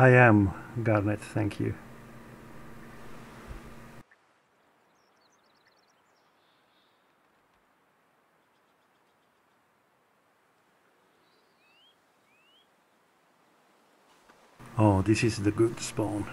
I am, Garnet, thank you. Oh, this is the good spawn.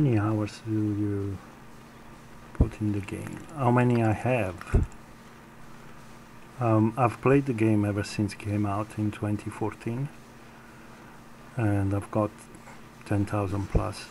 Many hours do you put in the game? How many I have? Um, I've played the game ever since it came out in 2014 and I've got 10,000 plus.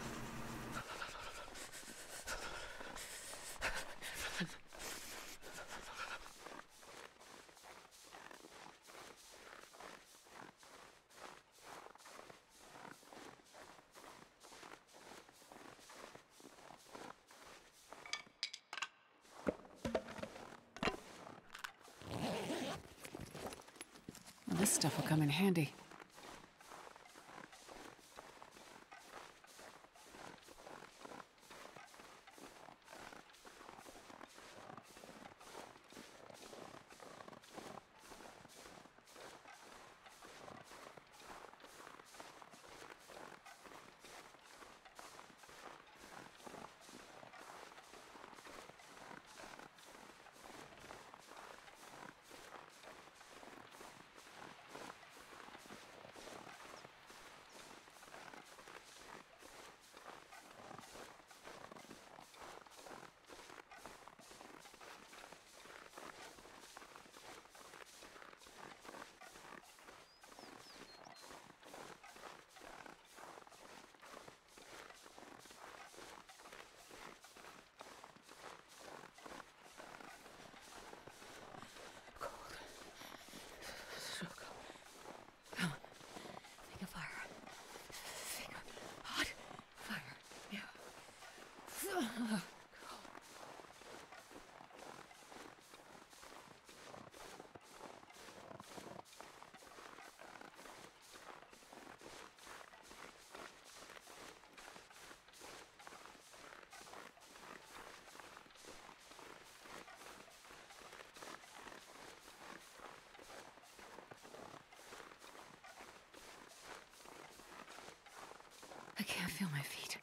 I can't feel my feet.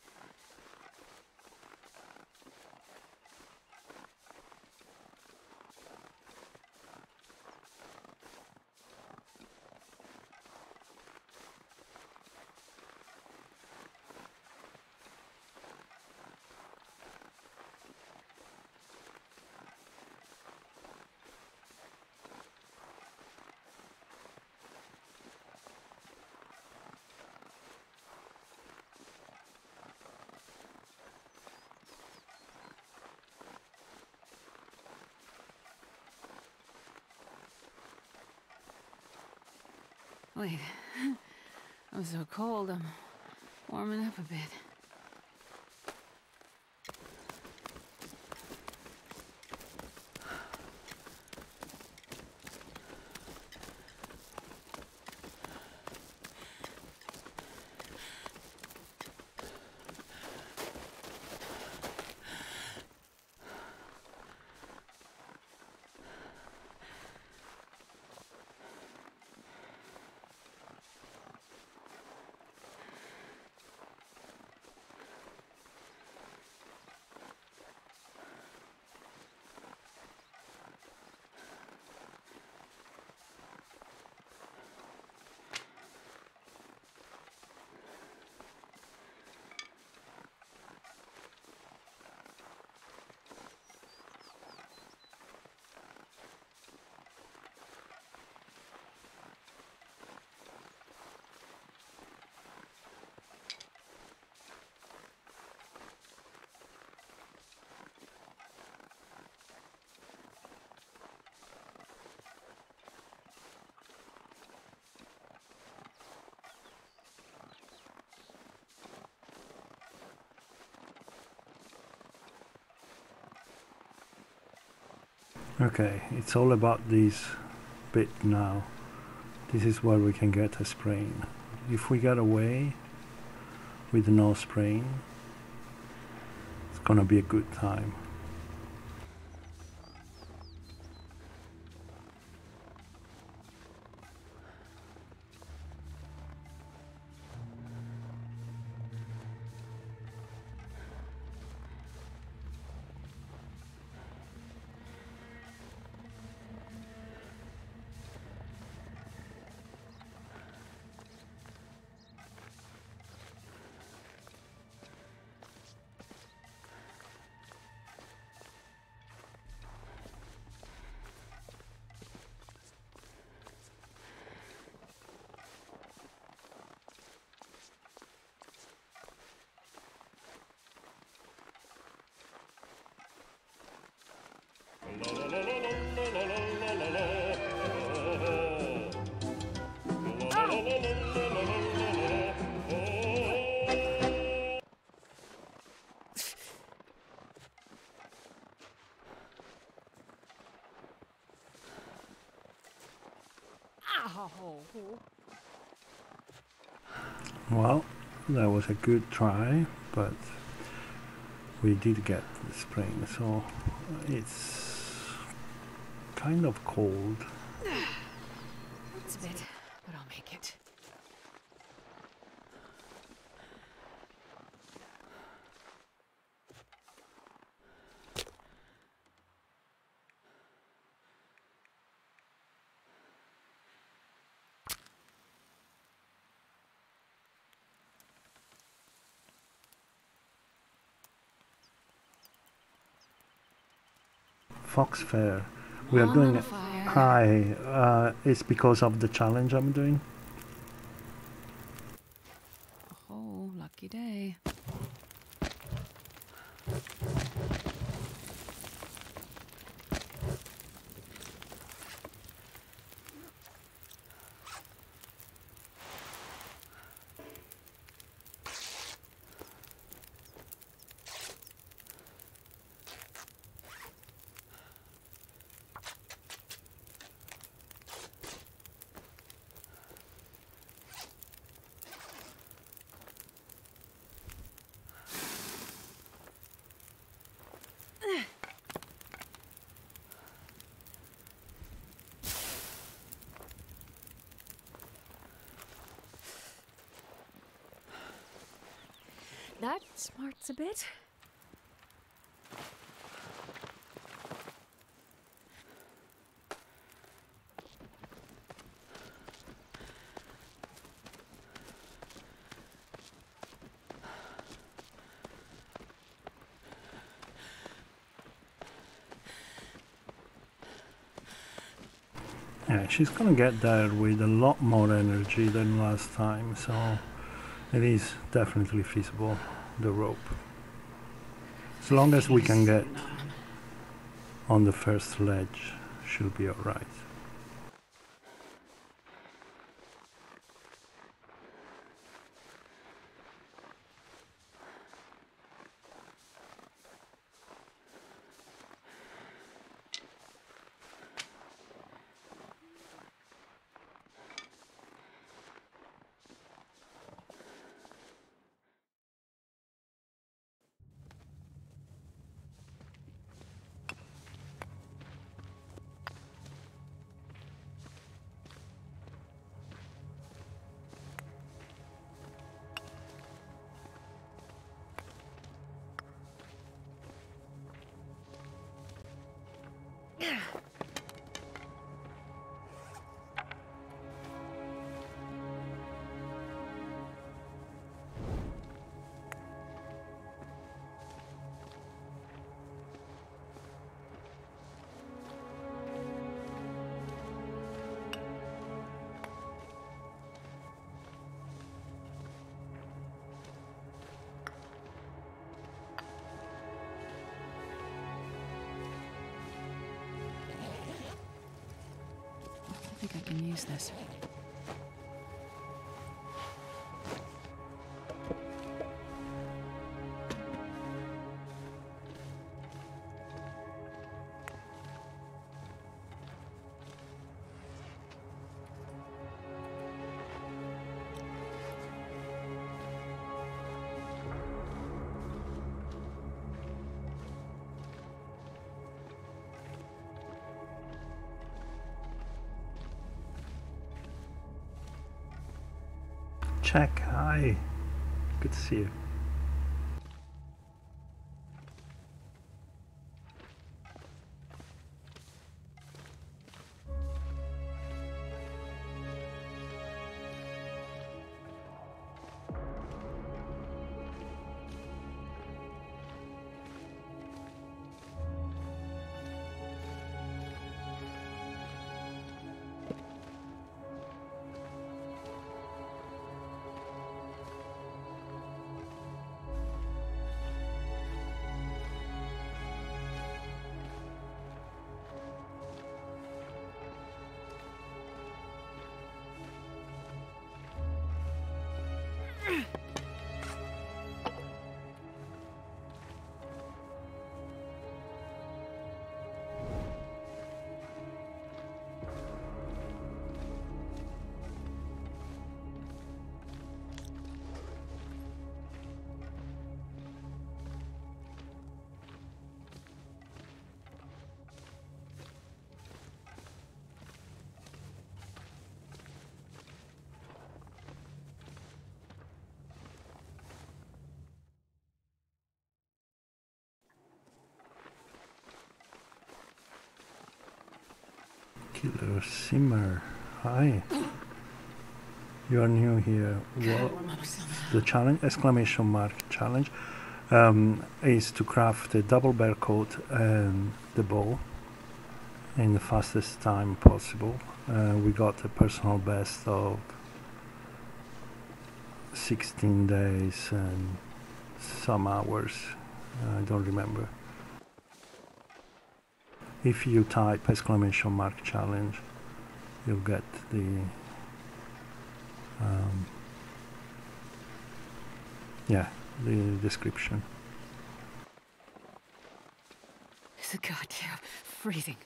Wait. I'm so cold, I'm warming up a bit. Okay, it's all about this bit now. This is where we can get a sprain. If we get away with no sprain, it's gonna be a good time. Well, that was a good try, but we did get the sprain, so it's kind of cold. It's a bit, but I'll make it. Foxfair. We are doing on it. fire. Hi, uh, it's because of the challenge I'm doing. Oh, lucky day. That smarts a bit. She's gonna get there with a lot more energy than last time, so it is definitely feasible, the rope. As long as we can get on the first ledge, she'll be alright. See you. Killer Simmer. Hi. You are new here. What the challenge exclamation mark challenge um, is to craft a double bear coat and the bow in the fastest time possible. Uh, we got a personal best of 16 days and some hours. I don't remember. If you type exclamation mark challenge, you'll get the um, yeah the description. It's a goddamn freezing.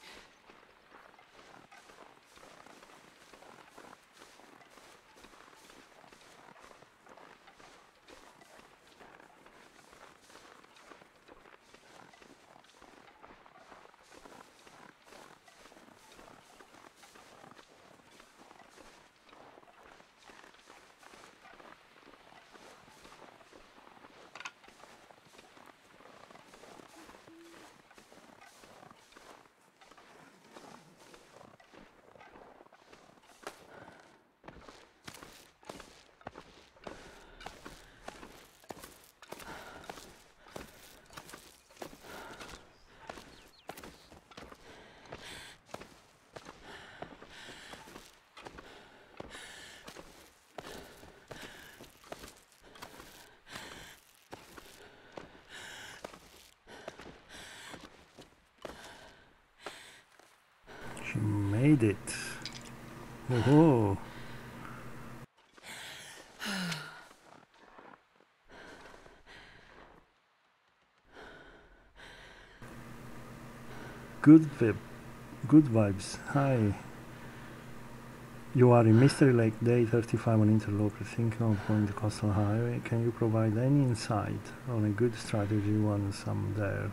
She made it. Oh. Good vib, good vibes. Hi. You are in Mystery Lake Day 35 on Interloper, thinking of going to Coastal Highway. Can you provide any insight on a good strategy once I'm there?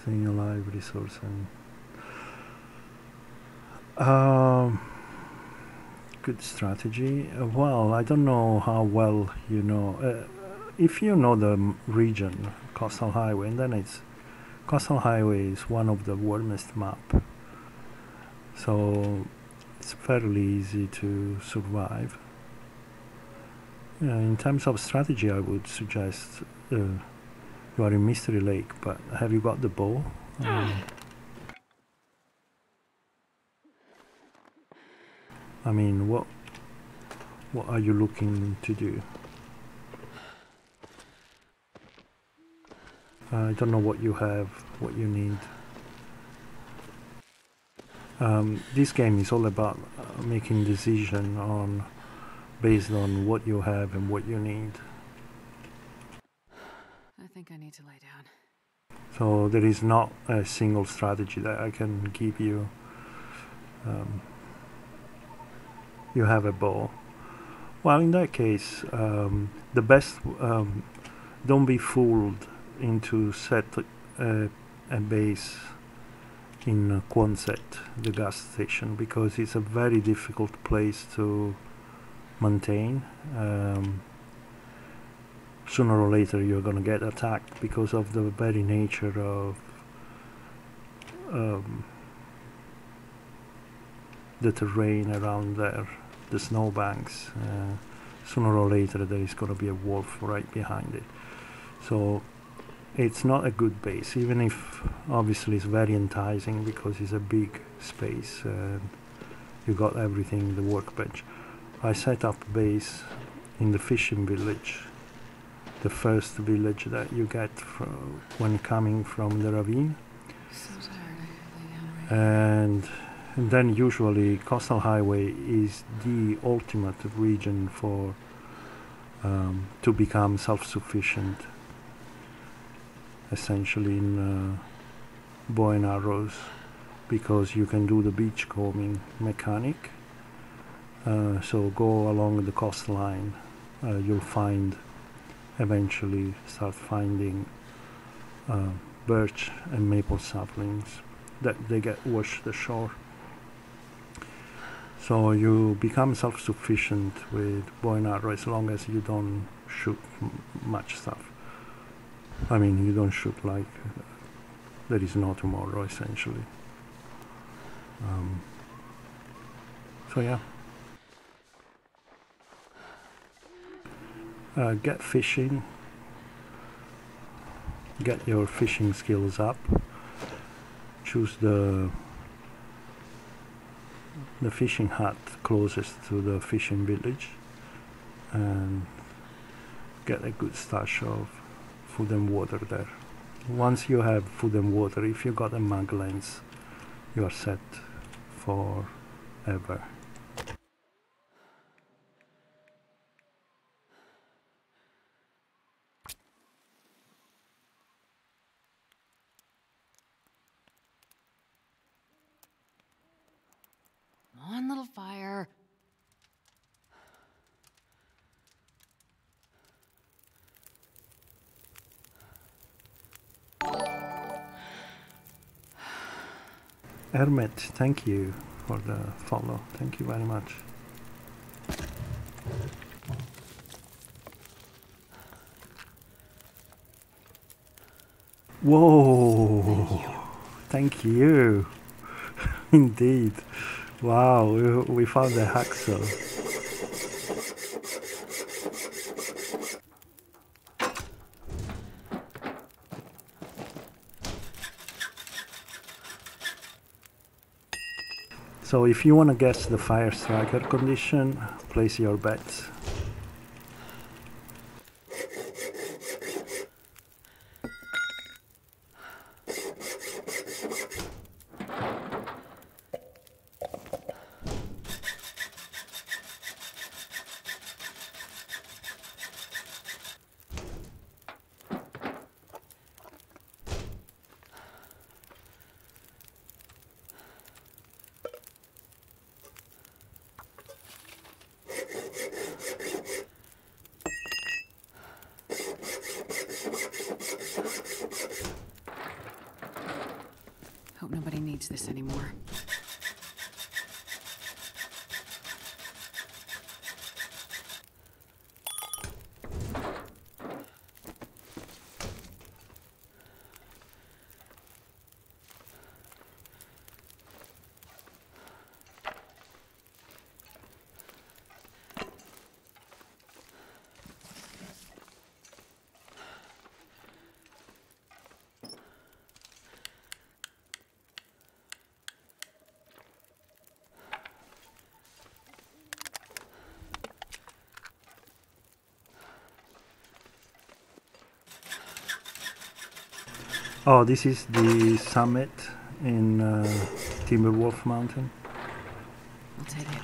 Staying alive, resource and um, good strategy. Uh, well, I don't know how well you know. Uh, if you know the region, Coastal Highway, then it's Coastal Highway is one of the warmest map. So it's fairly easy to survive. Yeah, in terms of strategy, I would suggest uh, you are in Mystery Lake, but have you got the bow? Um, I mean, what what are you looking to do? I don't know what you have, what you need. Um, this game is all about uh, making decision on based on what you have and what you need. I think I need to lay down. So there is not a single strategy that I can give you. Um, you have a ball. Well, in that case, um, the best. Um, don't be fooled into set uh, a base in Quonset, the gas station, because it's a very difficult place to maintain. Um, sooner or later you're going to get attacked because of the very nature of um, the terrain around there, the snowbanks. Uh, sooner or later there is going to be a wolf right behind it. So it's not a good base, even if obviously it's very enticing because it's a big space and you got everything in the workbench. I set up base in the fishing village, the first village that you get when coming from the ravine. And, and then usually coastal highway is the ultimate region for um, to become self-sufficient essentially in uh, bow and arrows because you can do the beach combing mechanic. Uh, so go along the coastline uh, you'll find eventually start finding uh, birch and maple saplings that they get washed ashore so you become self-sufficient with bow and arrow as long as you don't shoot much stuff I mean, you don't shoot like uh, there is no tomorrow, essentially. Um, so yeah. Uh, get fishing. Get your fishing skills up. Choose the the fishing hut closest to the fishing village and get a good stash of food and water there. Once you have food and water, if you got a mag lens, you are set forever. On, little fire. Hermit, thank you for the follow. Thank you very much. Whoa! Thank you. Indeed. Wow, we, we found the hacksaw. So if you want to guess the fire striker condition, place your bets. Oh, this is the summit in uh, Timberwolf Mountain. I'll take it.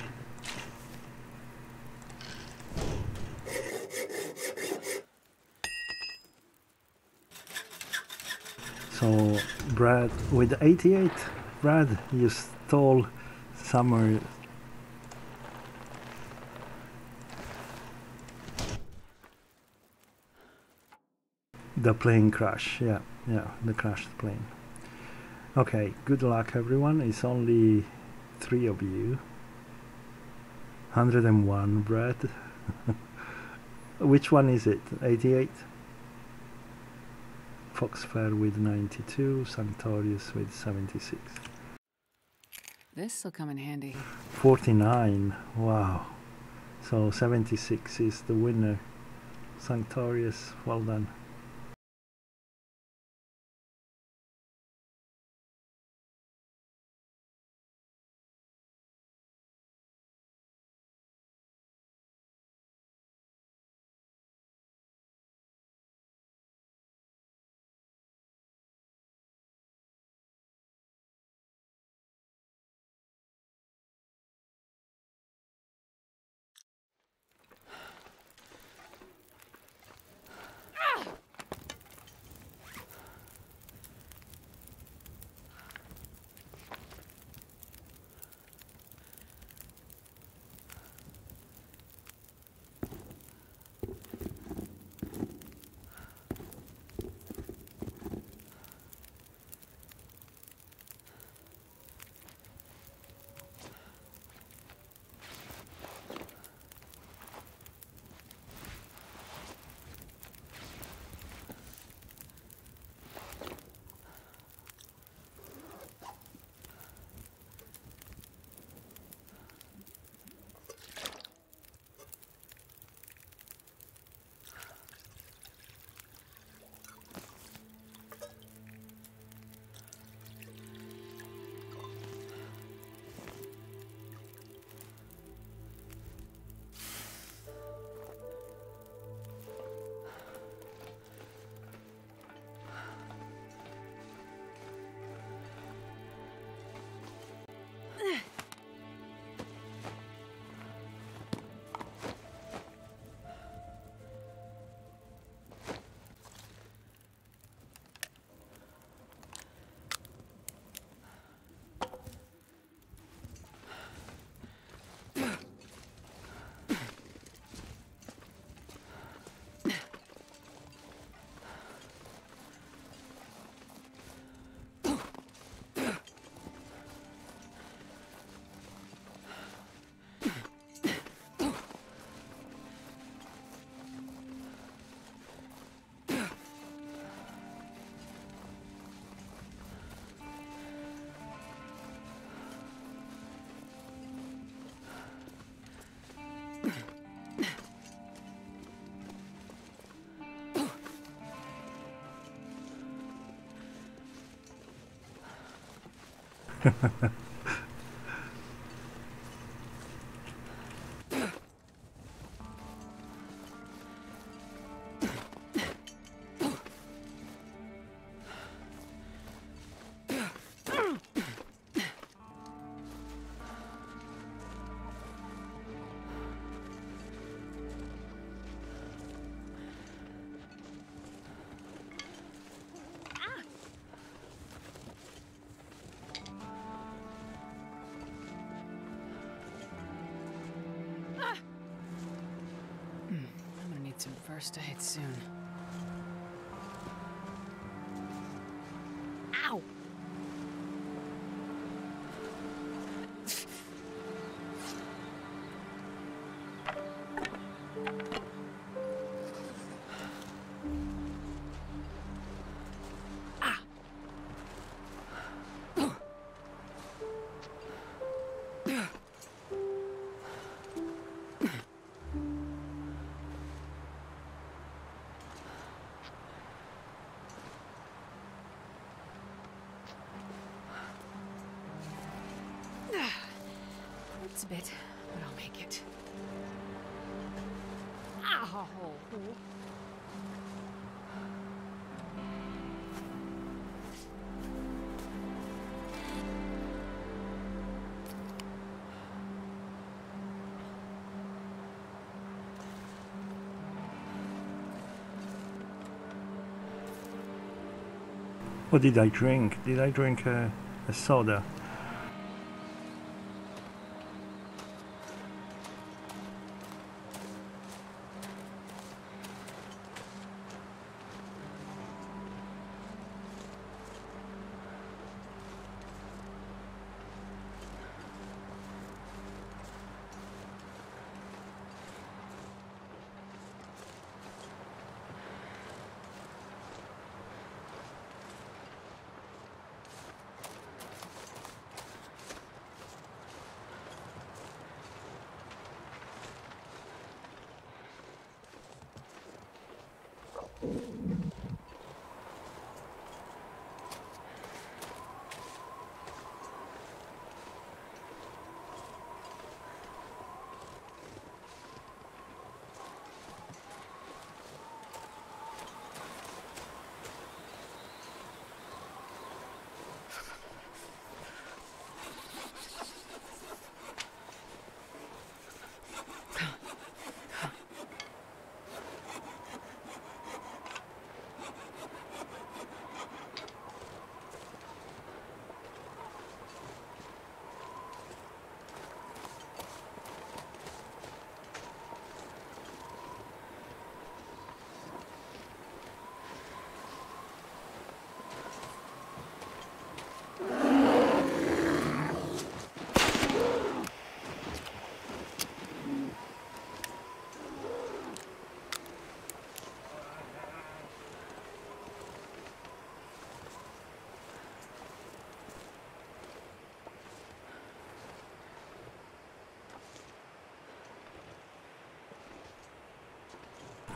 So, Brad, with 88, Brad, you stole summer the plane crash, yeah yeah the crashed plane okay good luck everyone it's only three of you 101 Brad. Which one is it? 88? Foxfair with 92, Sanctorius with 76. This'll come in handy. 49, wow. So 76 is the winner. Sanctorius, well done. I'm gonna need some first aid soon. It's a bit, but I'll make it. Ow! What did I drink? Did I drink a, a soda?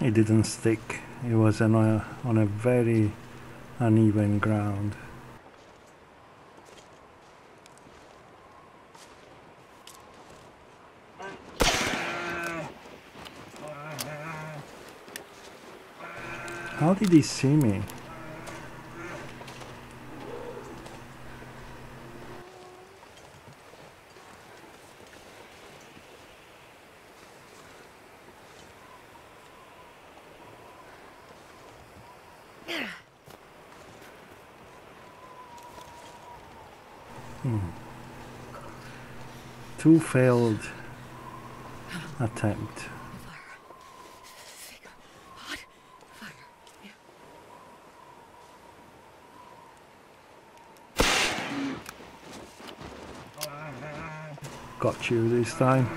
It didn't stick. It was on a, on a very uneven ground. How did he see me? Two failed attempt. Got you this time.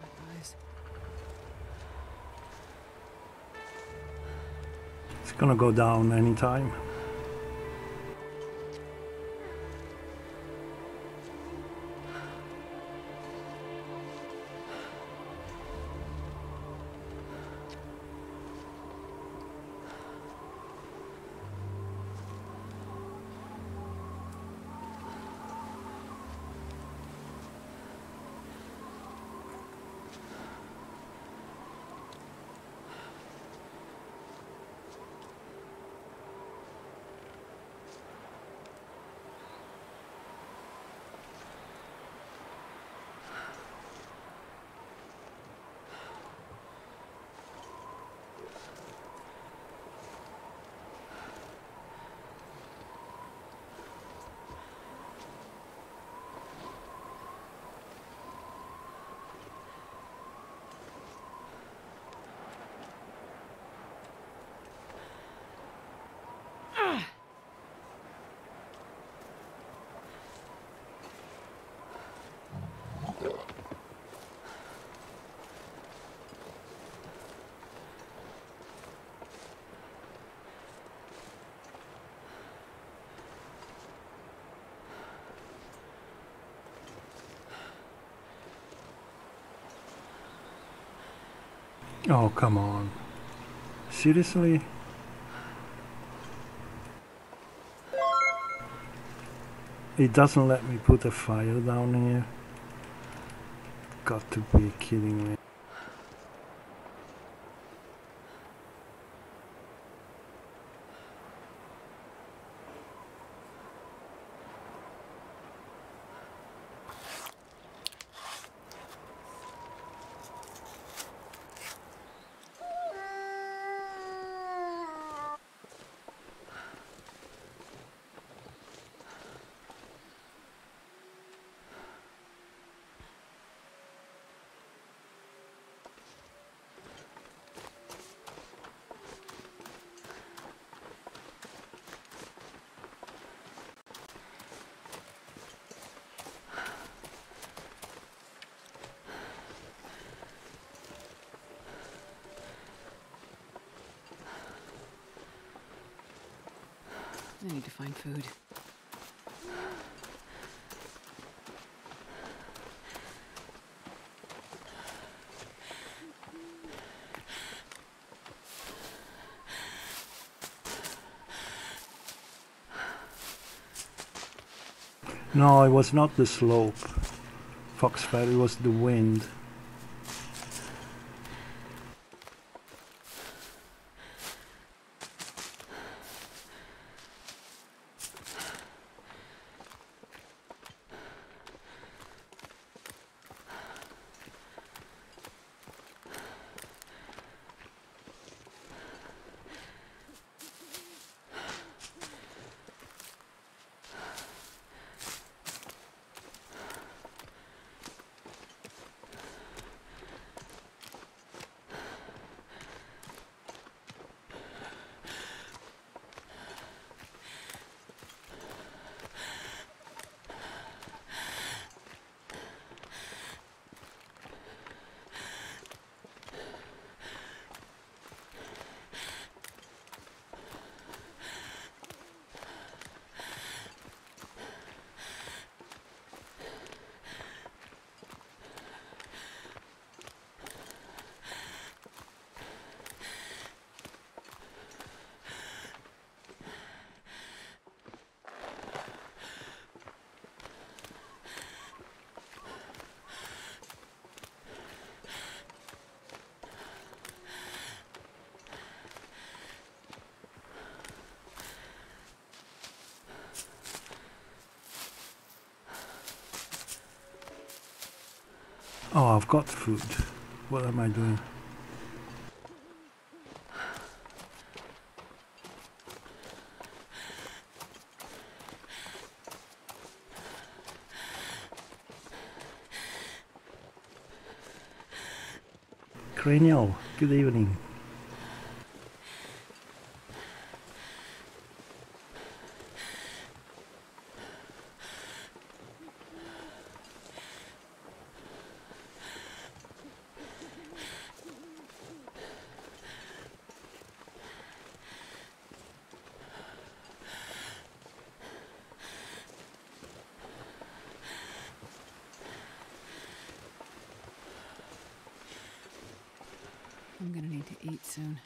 Close my eyes. It's gonna go down anytime. Oh, come on. Seriously? It doesn't let me put a fire down here. Got to be kidding me. To find food. No, it was not the slope. Foxfair, it was the wind. Oh, I've got food. What am I doing? Cranial, good evening. I'm gonna need to eat soon.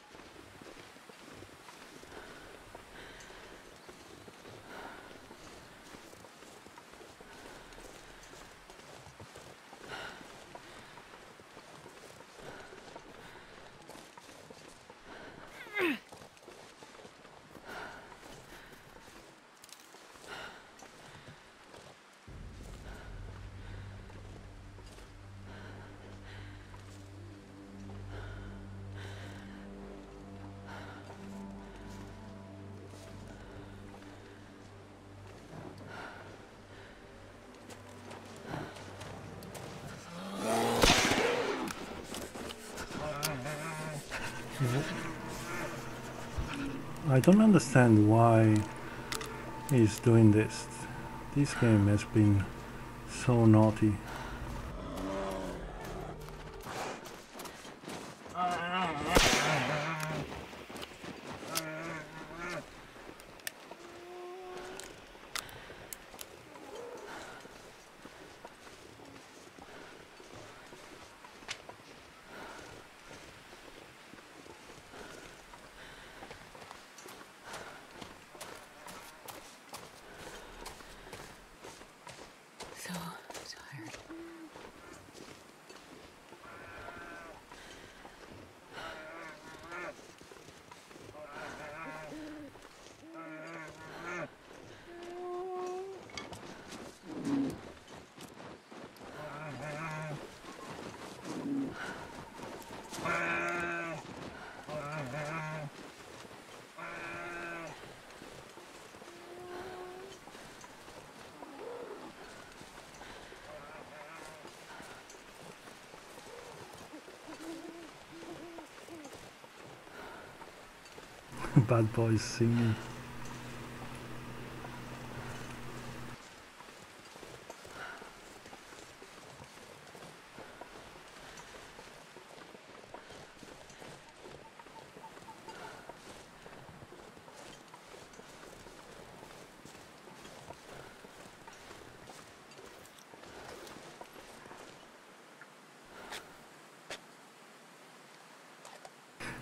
I don't understand why he's doing this. This game has been so naughty. Bad boys singing.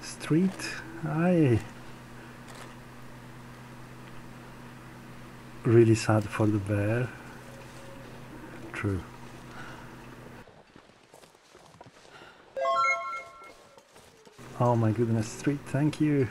Street, aye. Really sad for the bear. True. Oh my goodness, Street, thank you.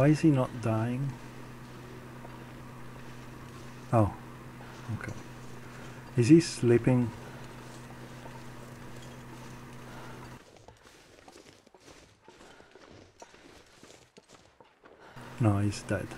Why is he not dying? Oh, okay. Is he sleeping? No, he's dead.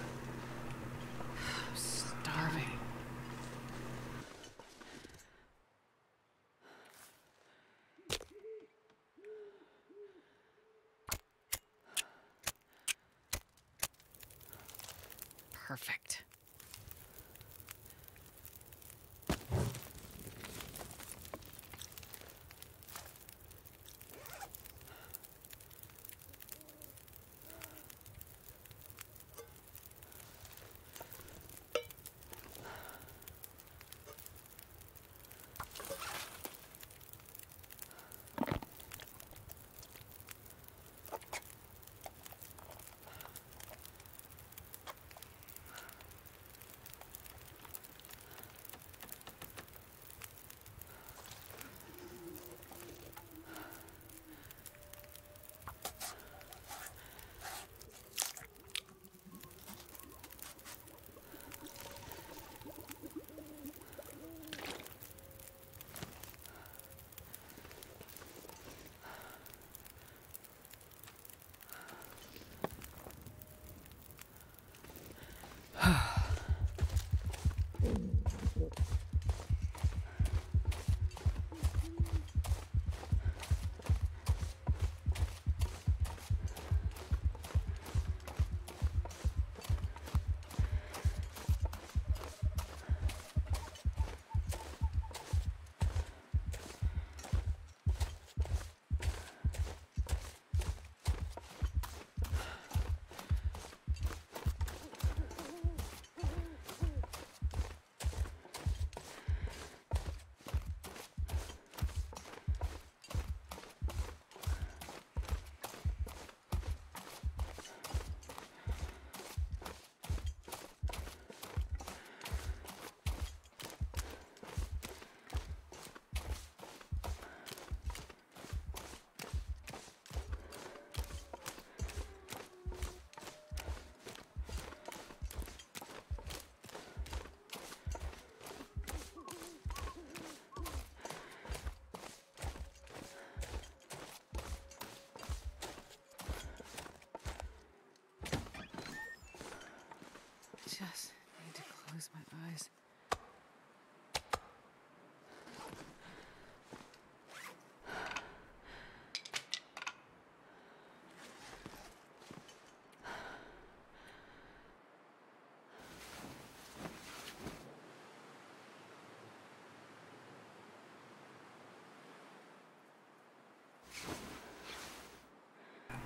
just need to close my eyes.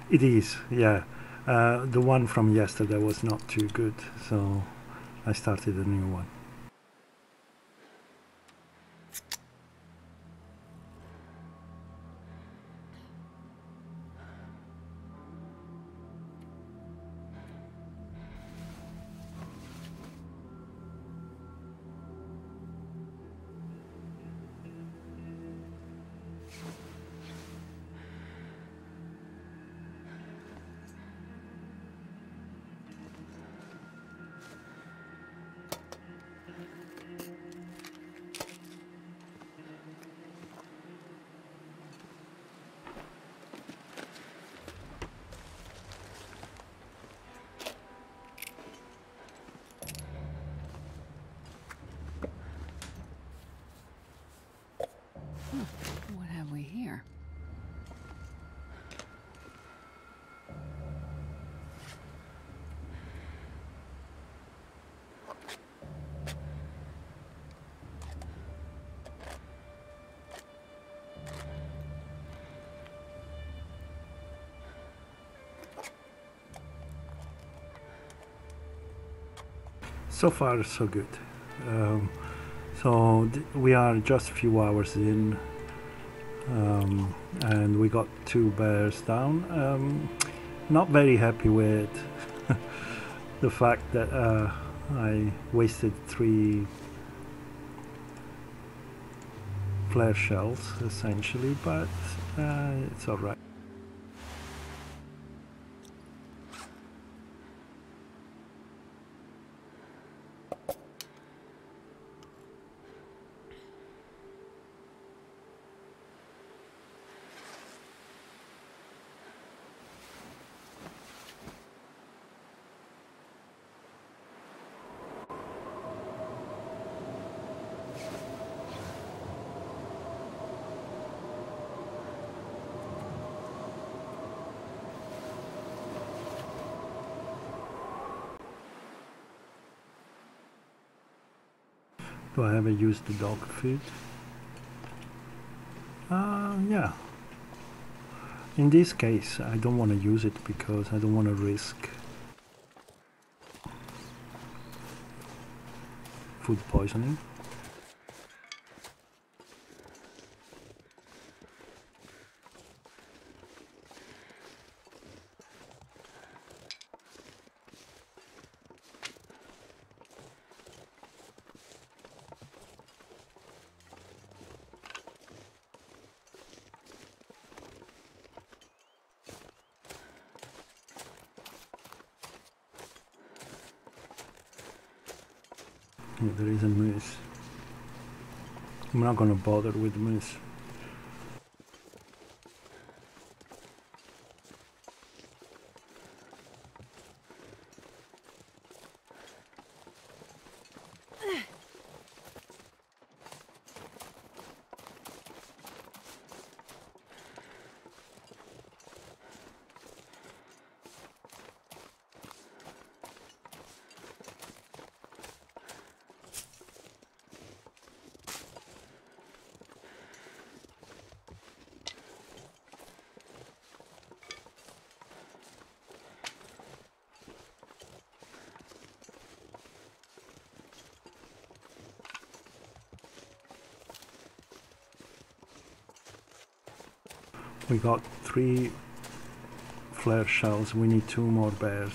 It is, yeah. Uh, the one from yesterday was not too good, so I started a new one. So far, so good. Um, so we are just a few hours in, um, and we got two bears down. Um, not very happy with the fact that uh, I wasted three flare shells essentially, but uh, it's all right. Do I ever use the dog food? Uh, yeah. In this case, I don't want to use it because I don't want to risk food poisoning. Yeah, there is a moose. I'm not gonna bother with the We got three flare shells. We need two more bears.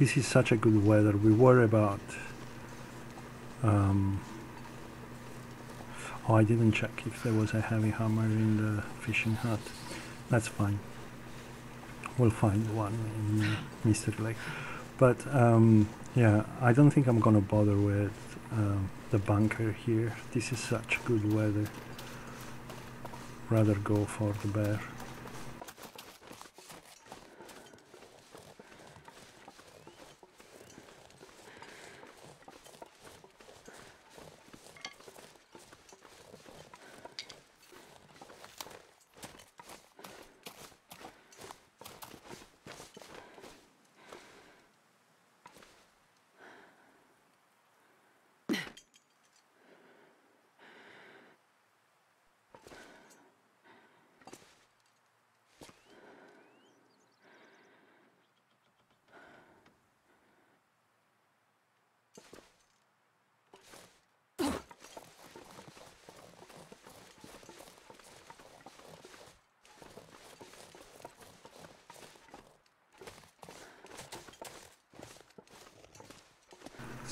This is such a good weather. We worry about. Um, oh, I didn't check if there was a heavy hammer in the fishing hut. That's fine. We'll find one in uh, Lake. But um, yeah, I don't think I'm gonna bother with um, the bunker here. This is such good weather. Rather go for the bear.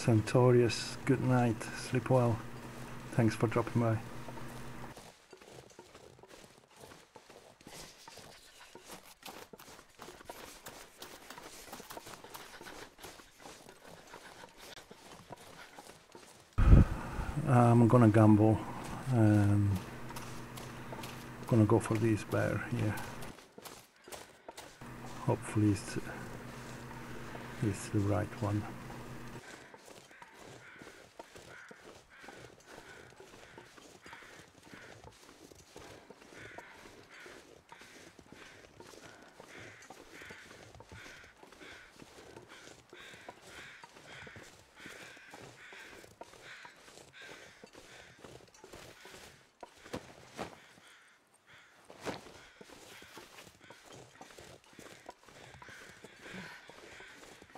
Centaurius, good night, sleep well. Thanks for dropping by. I'm gonna gamble. Um, gonna go for this bear here. Hopefully it's, it's the right one.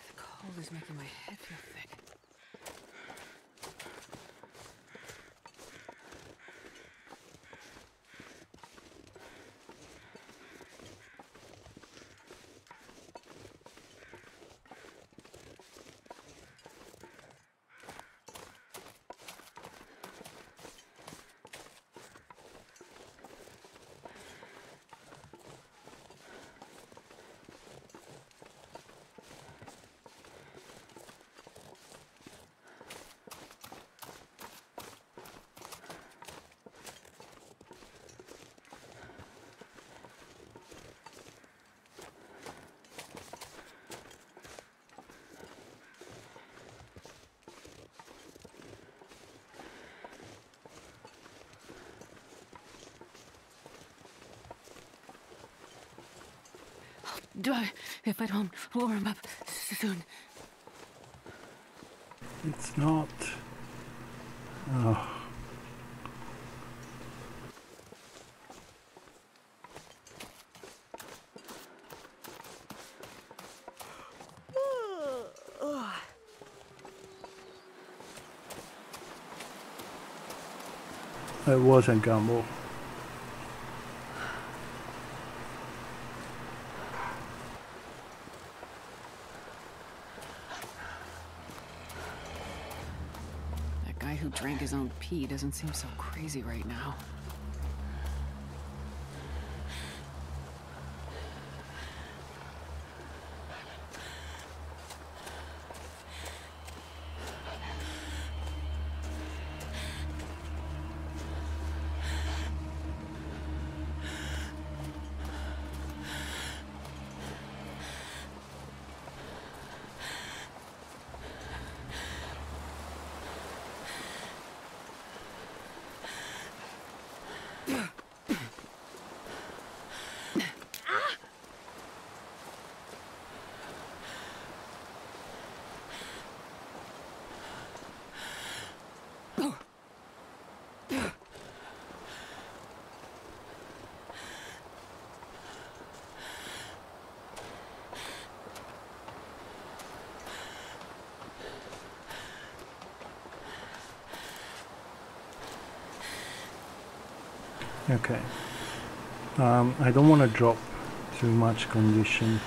The cold is making my head feel thick. Do I, if I don't warm up soon? It's not. Oh. It wasn't gamble. That guy who pee doesn't seem so crazy right now. Okay. Um, I don't want to drop too much condition.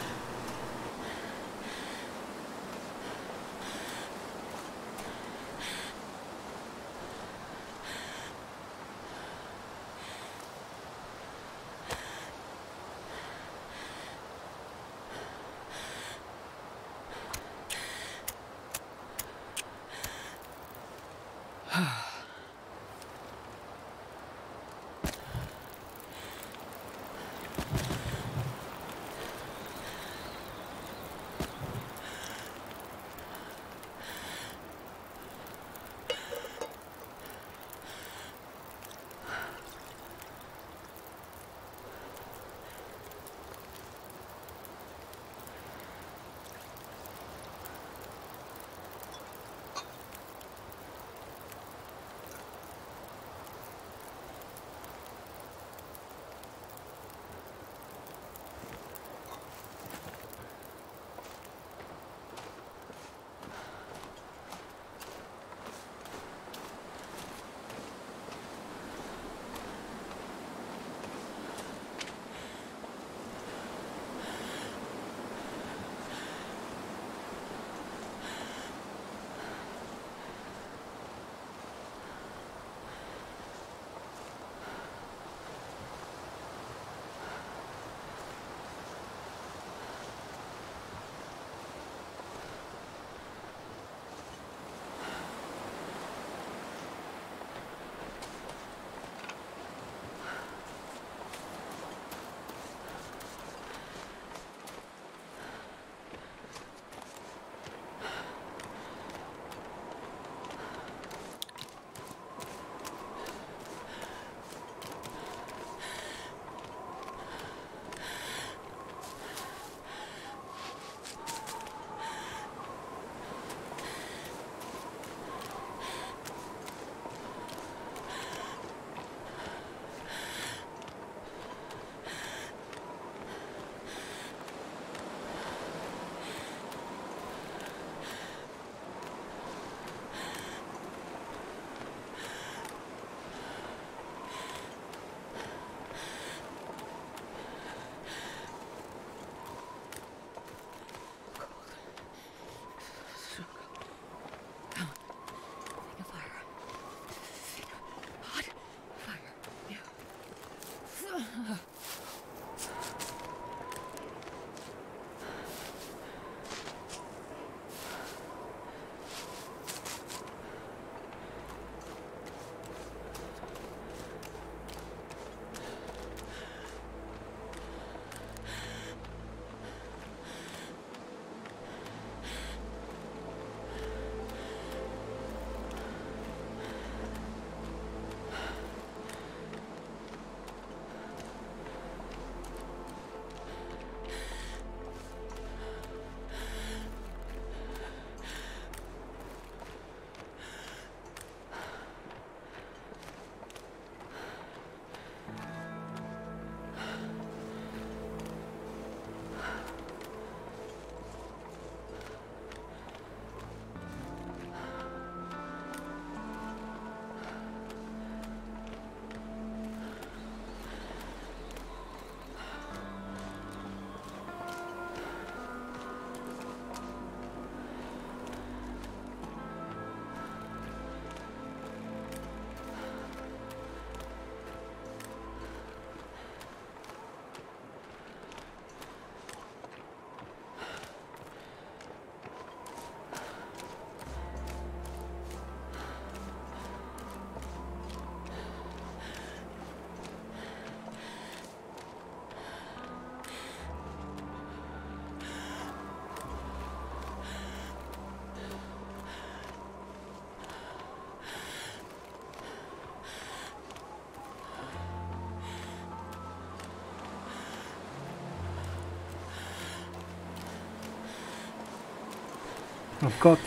I've got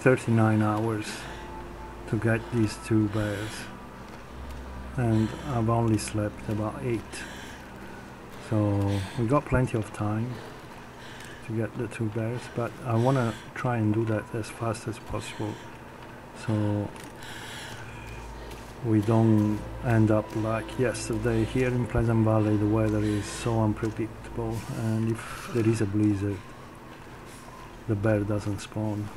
39 hours to get these two bears. And I've only slept about 8 so we got plenty of time to get the two bears but I want to try and do that as fast as possible. So we don't end up like yesterday. Here in Pleasant Valley the weather is so unpredictable and if there is a blizzard the bear doesn't spawn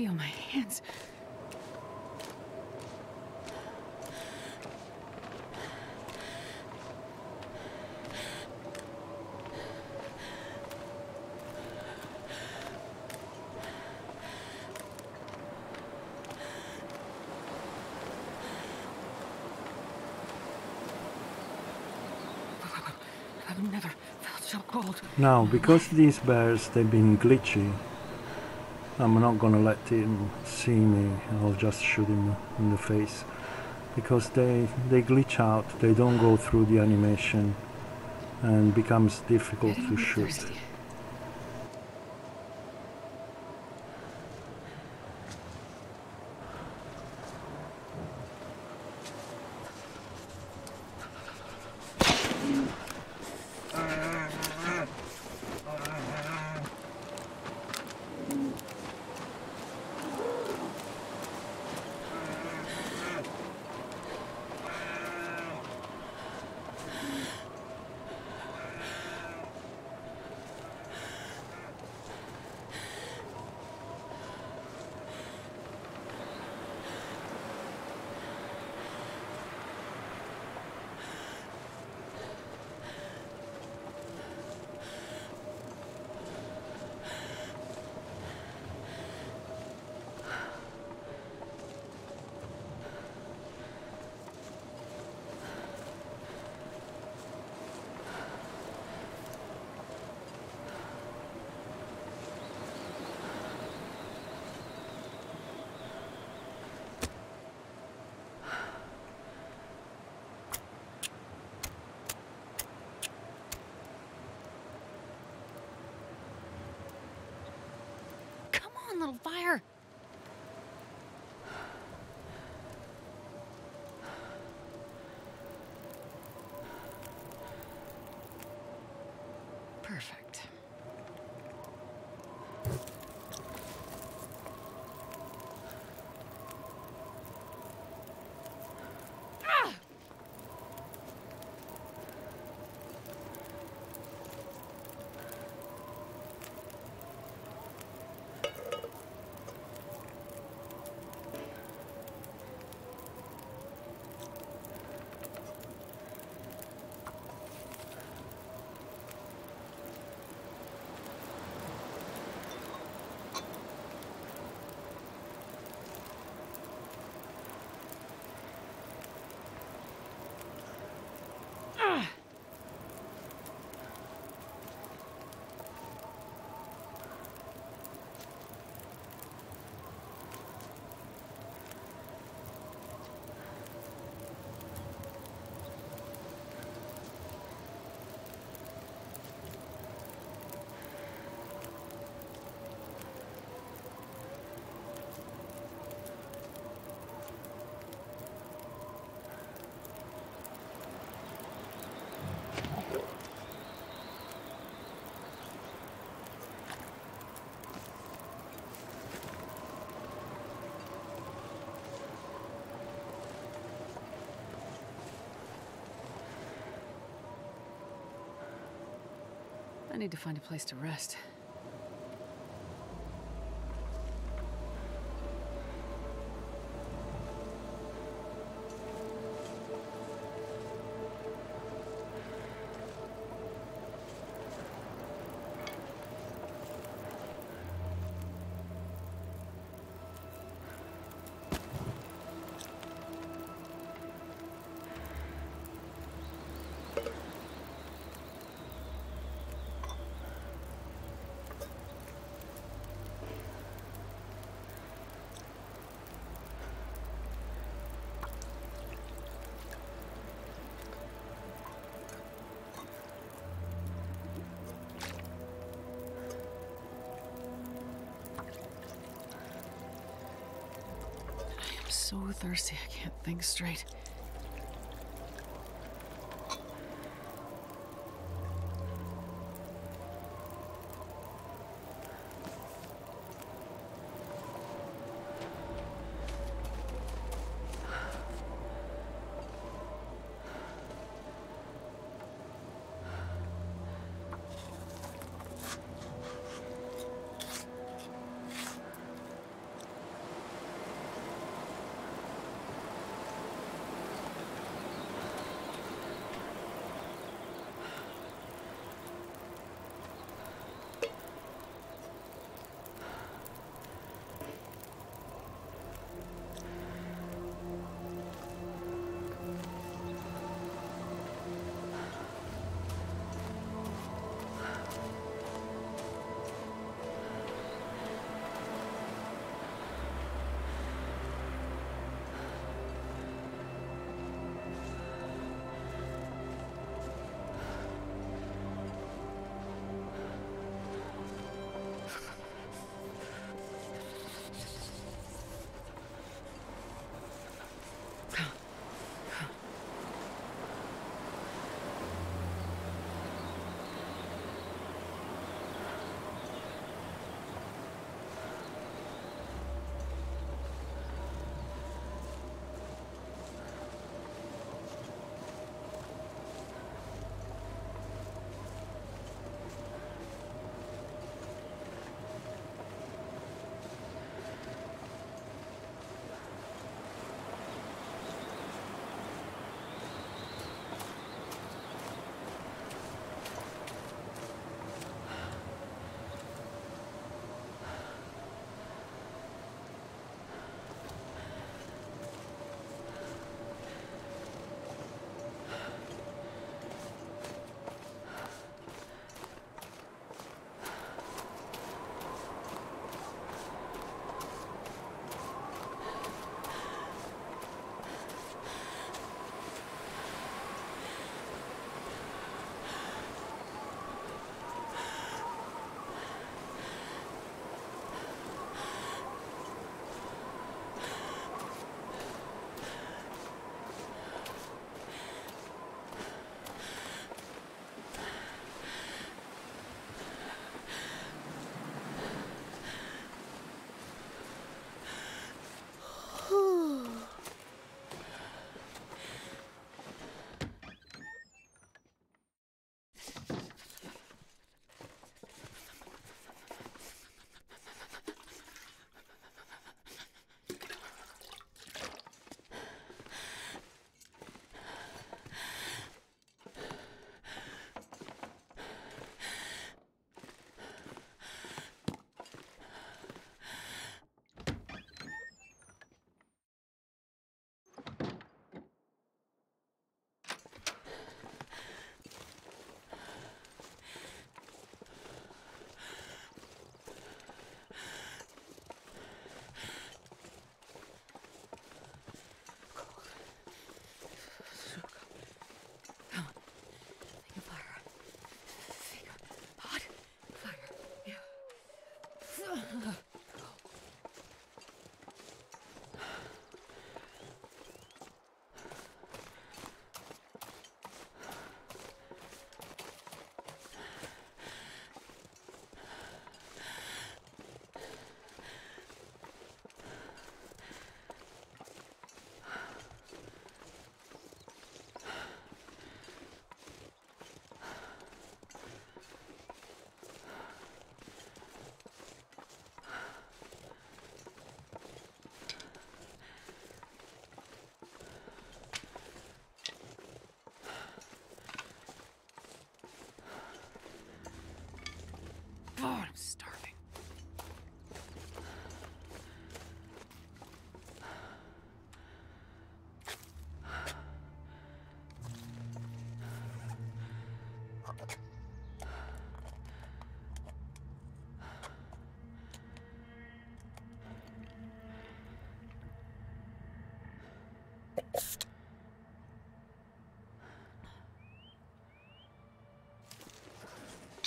feel my hands. I've never felt so cold. Now, because these bears, they've been glitchy, I'm not gonna let him see me, I'll just shoot him in the face. Because they, they glitch out, they don't go through the animation and becomes difficult to shoot. thirsty. Come on, little fire. Need to find a place to rest. So thirsty I can't think straight.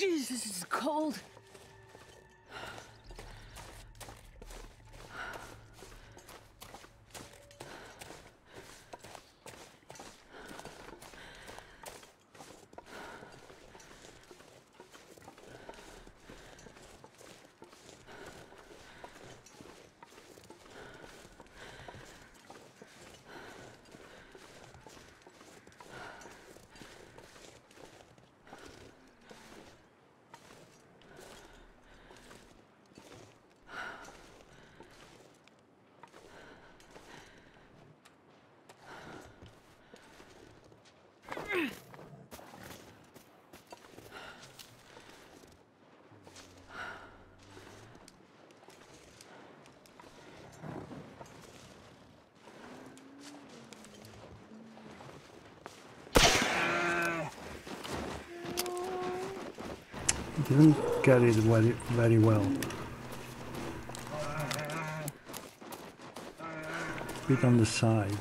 Jesus, is cold. Didn't get it very, very well. Bit on the side.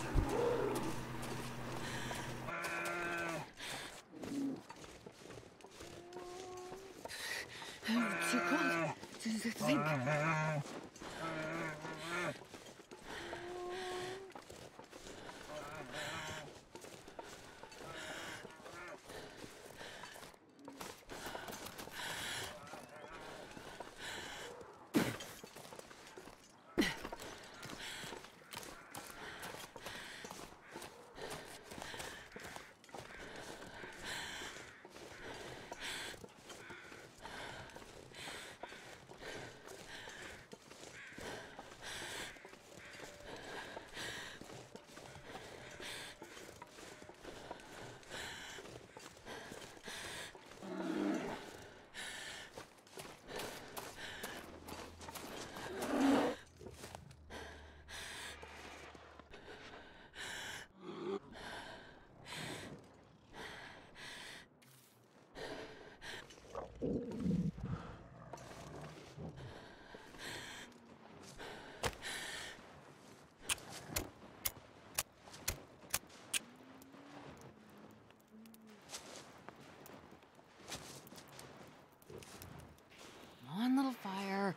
Come little fire.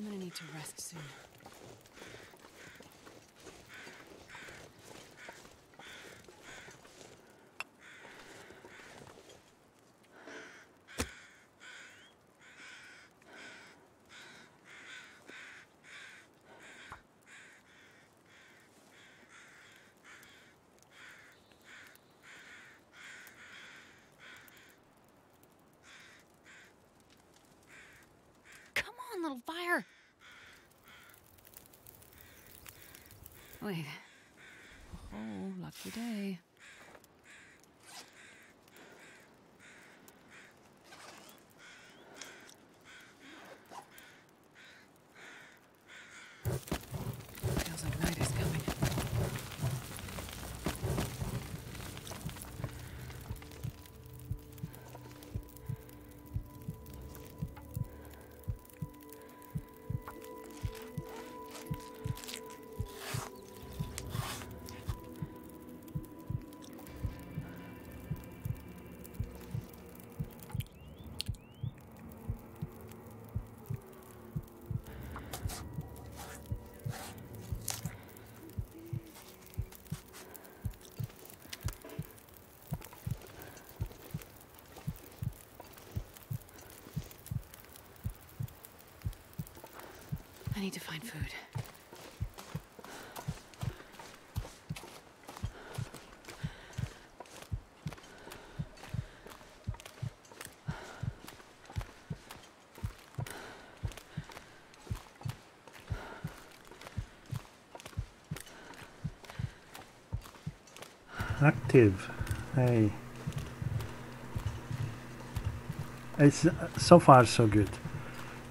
I'm gonna need to rest soon. Come on, little fire. Wait. Oh, lucky day. I need to find food. Active. Hey. It's so far so good.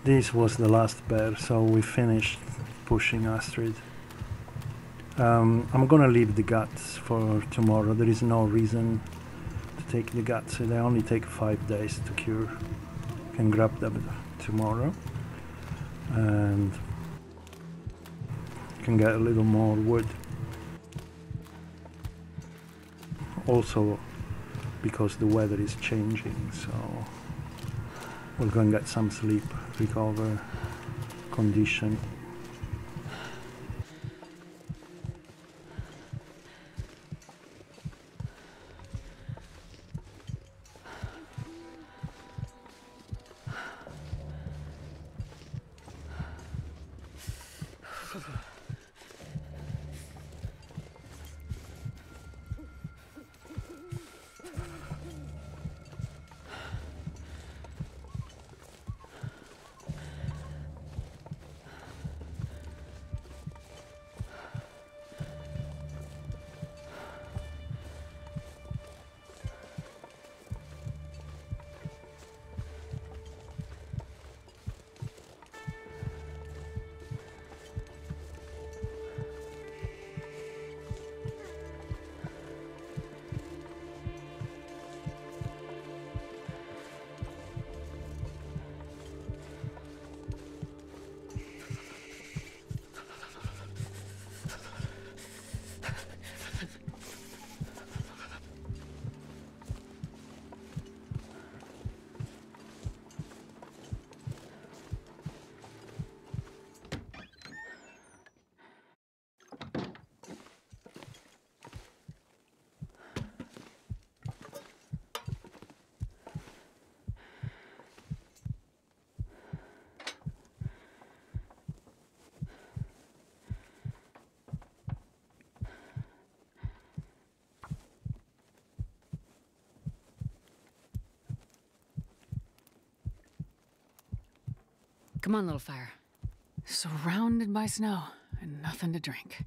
This was the last bear, so we finished pushing Astrid. Um, I'm gonna leave the guts for tomorrow. There is no reason to take the guts. They only take five days to cure. Can grab them tomorrow, and can get a little more wood. Also, because the weather is changing, so we'll go and get some sleep, recover uh, condition. Come on, little fire. Surrounded by snow and nothing to drink.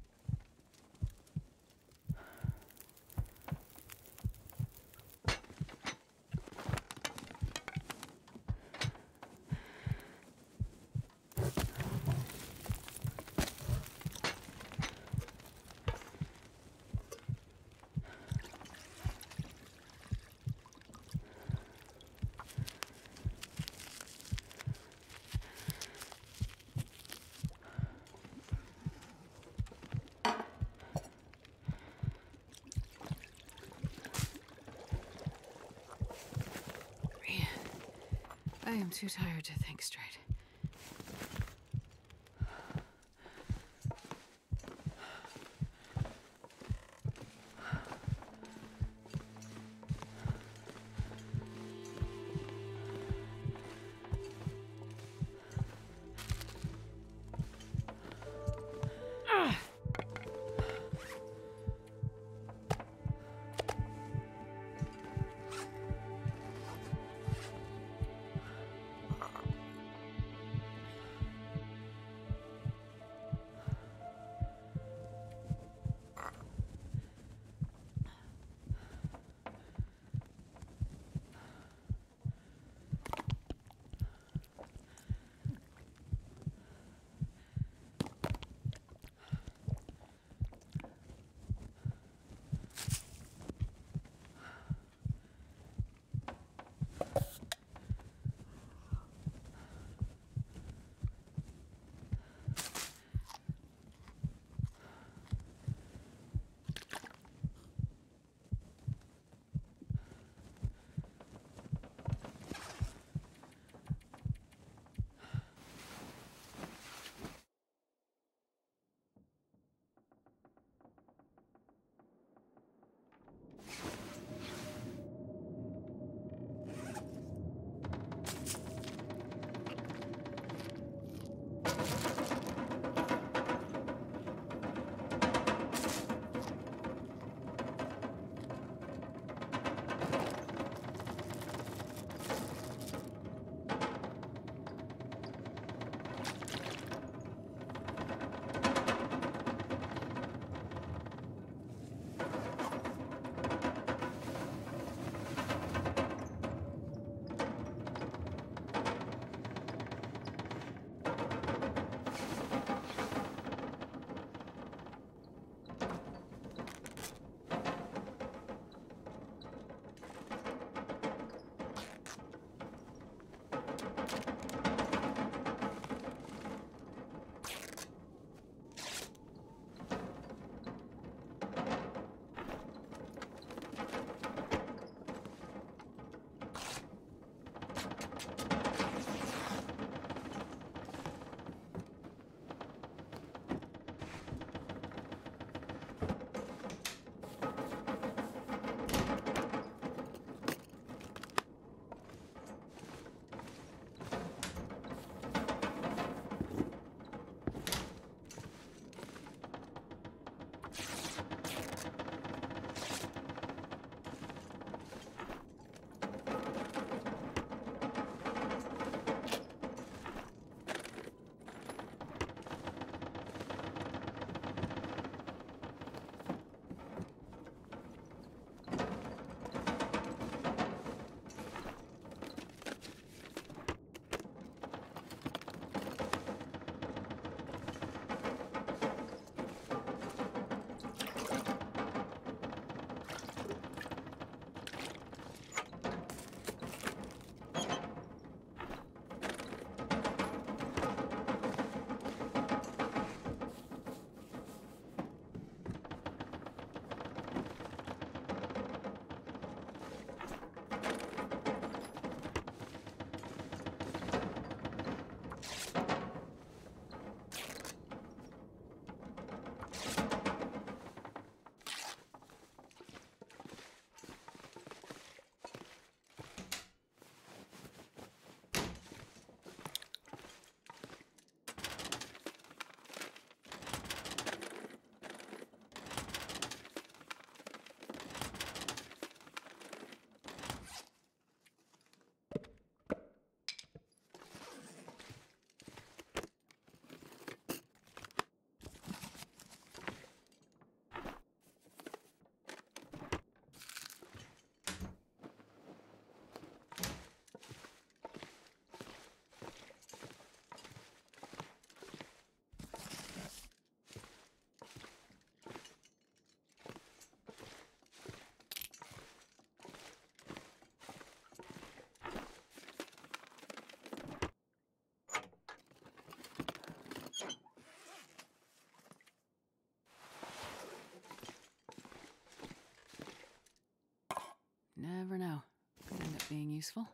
Useful.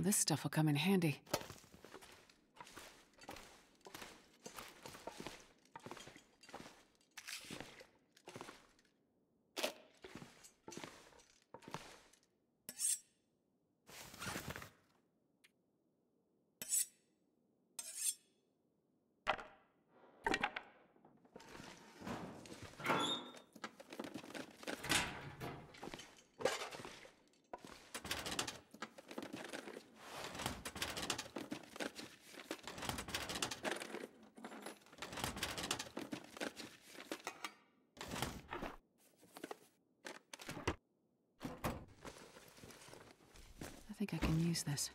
Well, this stuff will come in handy. I this.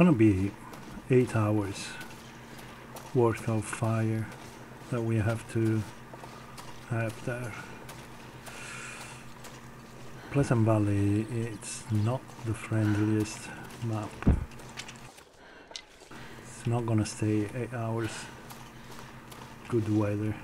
Gonna be eight hours worth of fire that we have to have there. Pleasant Valley, it's not the friendliest map. It's not gonna stay eight hours. Good weather.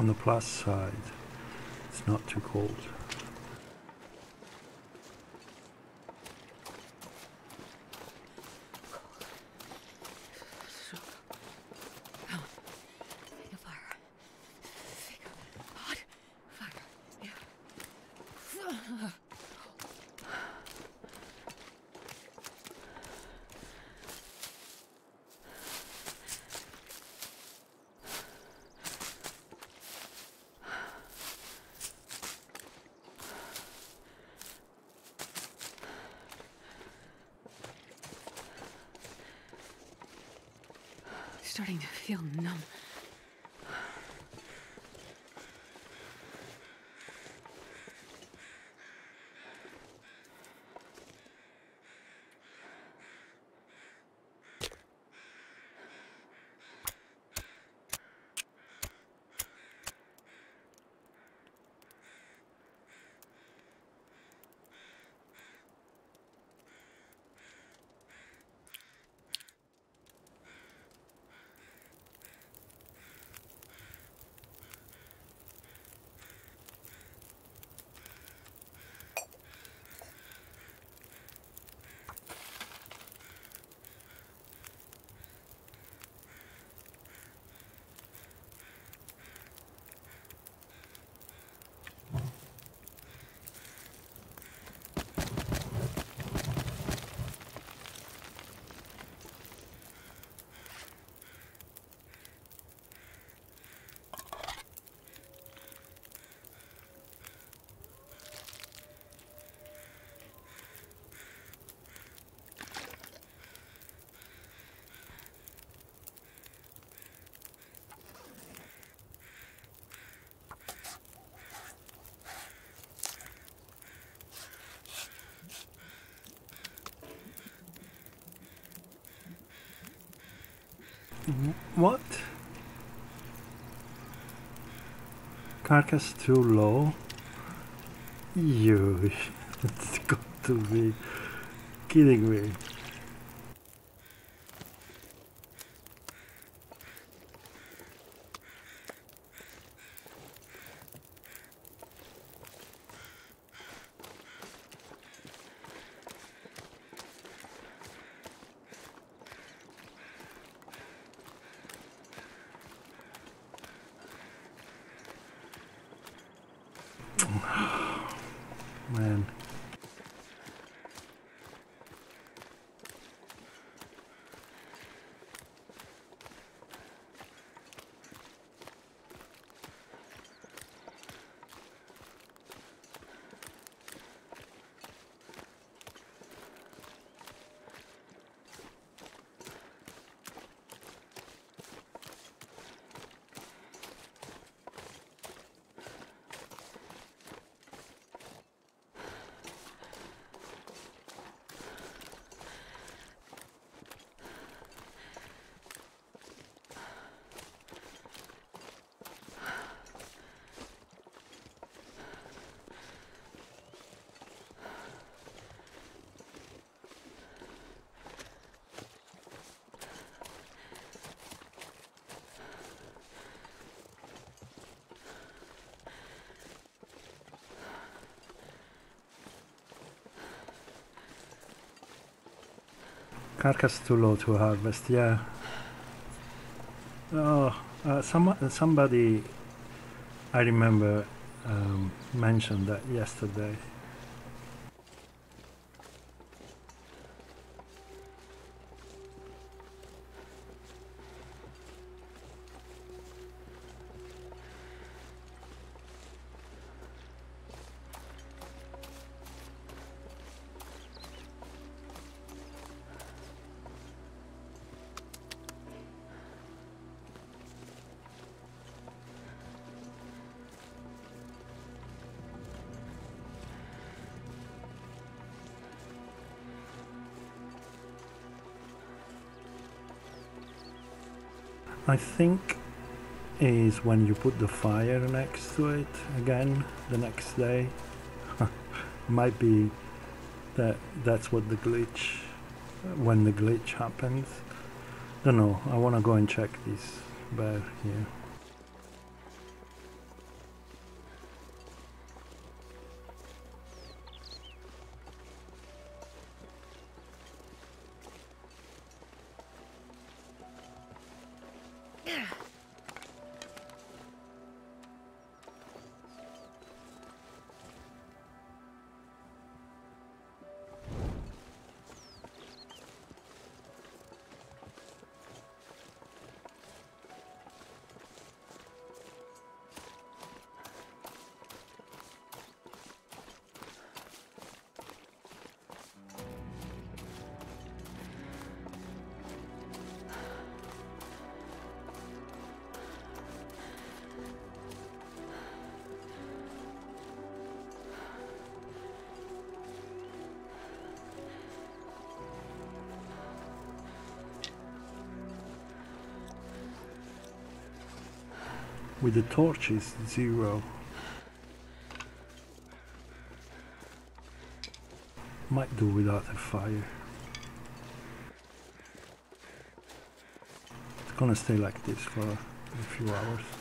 On the plus side, it's not too cold. Starting What? Carcass too low? You, it's got to be kidding me. Carcass too low to harvest, yeah. Oh, uh, some, somebody I remember um, mentioned that yesterday. I think is when you put the fire next to it again the next day. Might be that that's what the glitch when the glitch happens. I don't know. I want to go and check this bear here. With the torches, zero. Might do without a fire. It's gonna stay like this for a few hours.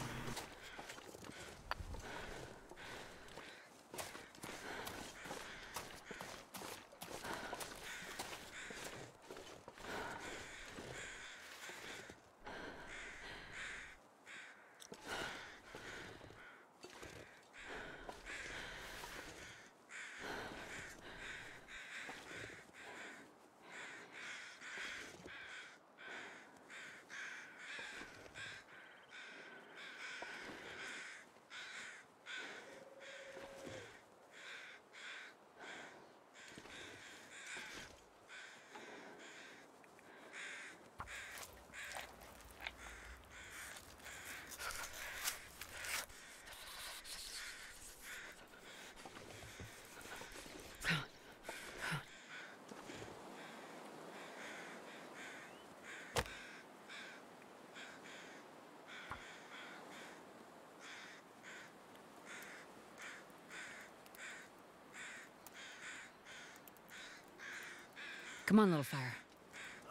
Come on, little fire.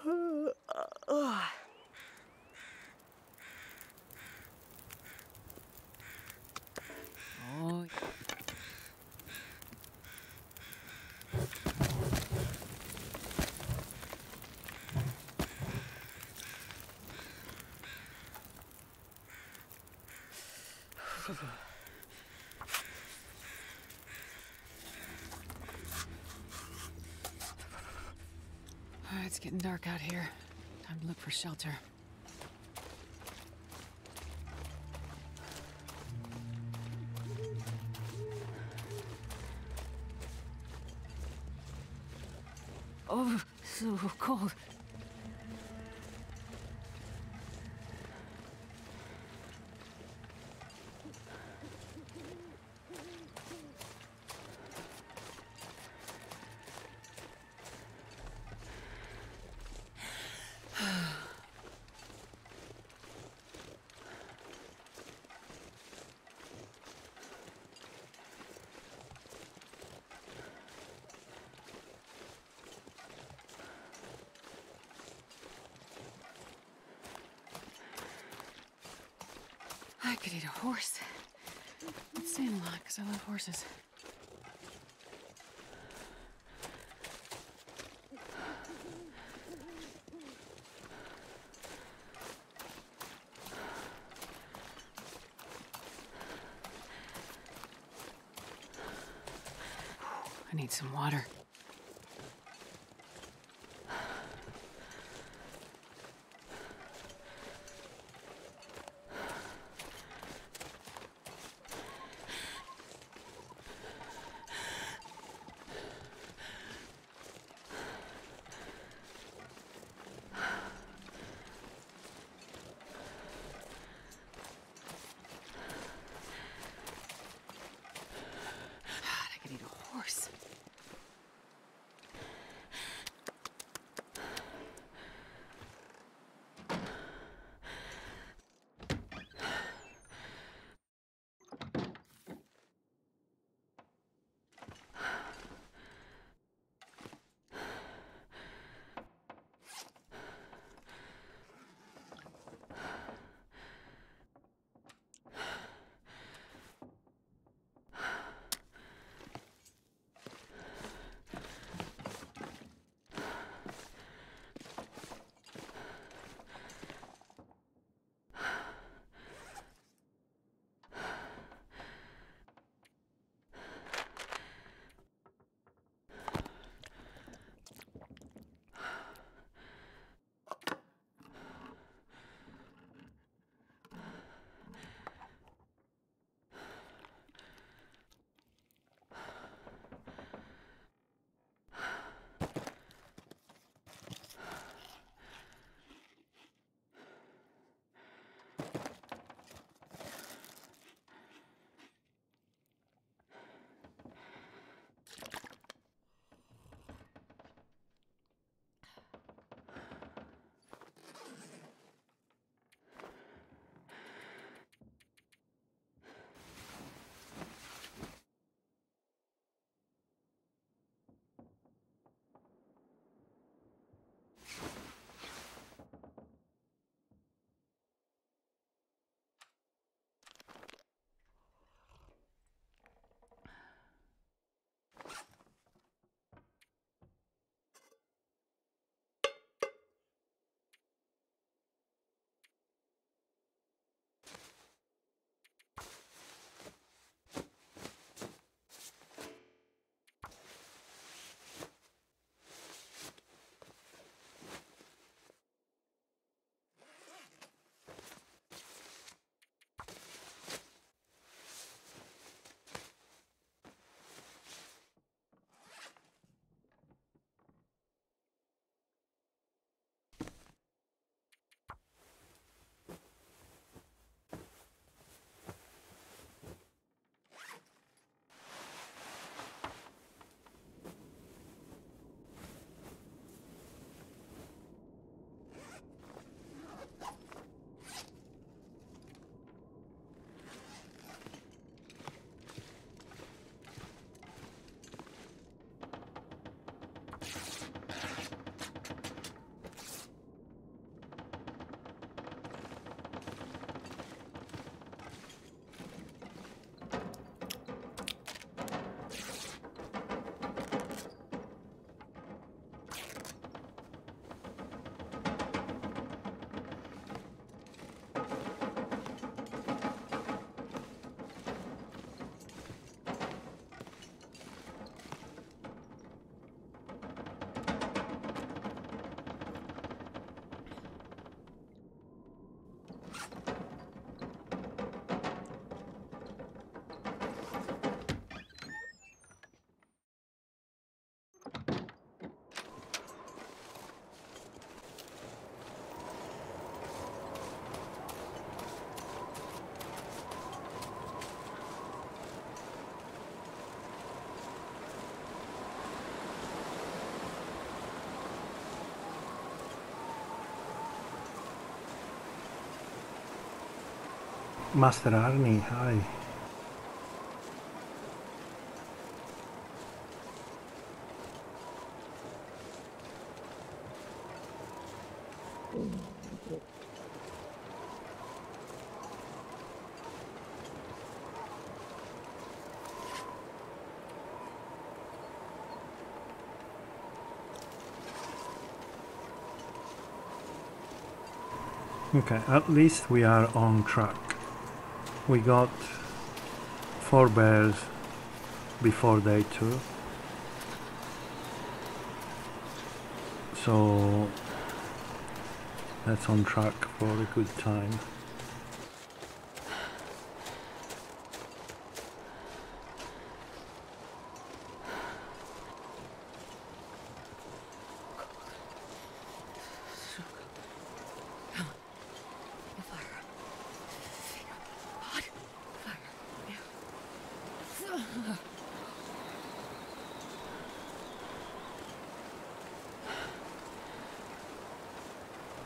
Oh, Ah, it's getting dark out here. Time to look for shelter. Oh, so cold. I could eat a horse. Not saying a lot because I love horses. I need some water. Master Arnie, hi. Okay, at least we are on track. We got four bears before day two. So that's on track for a good time. Fire. Hot. Fire.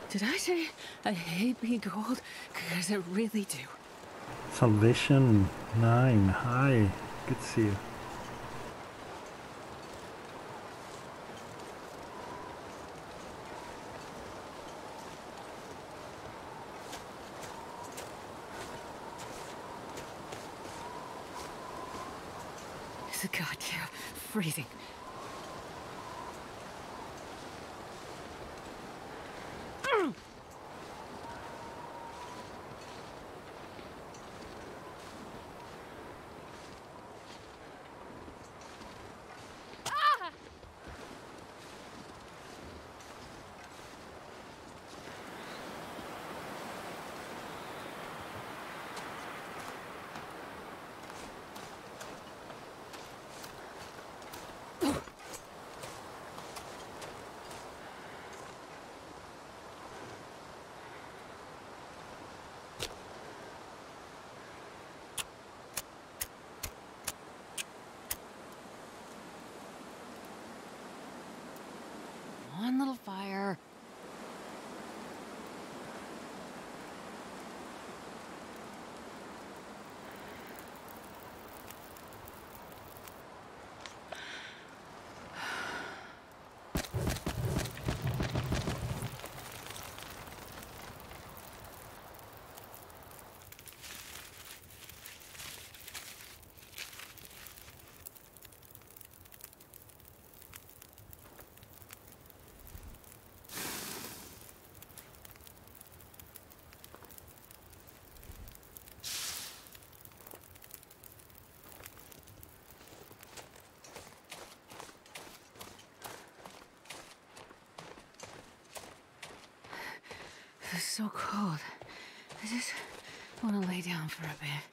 Did I say I being cold? Because I really do. Salvation 9, hi, good to see you. It's a goddamn freezing. One little fire. Is so cold. I just want to lay down for a bit.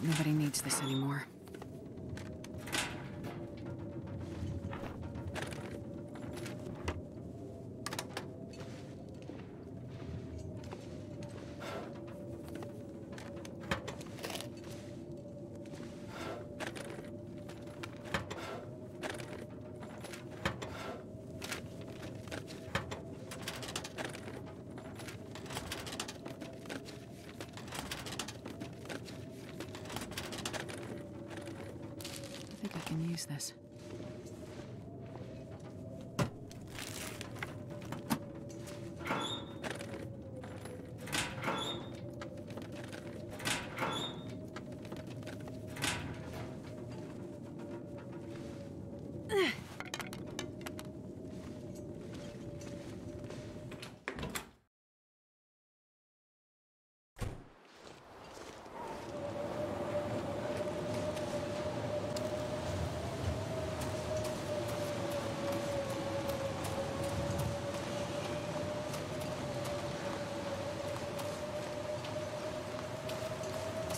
Hope nobody needs this anymore. can use this.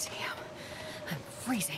Damn, I'm freezing.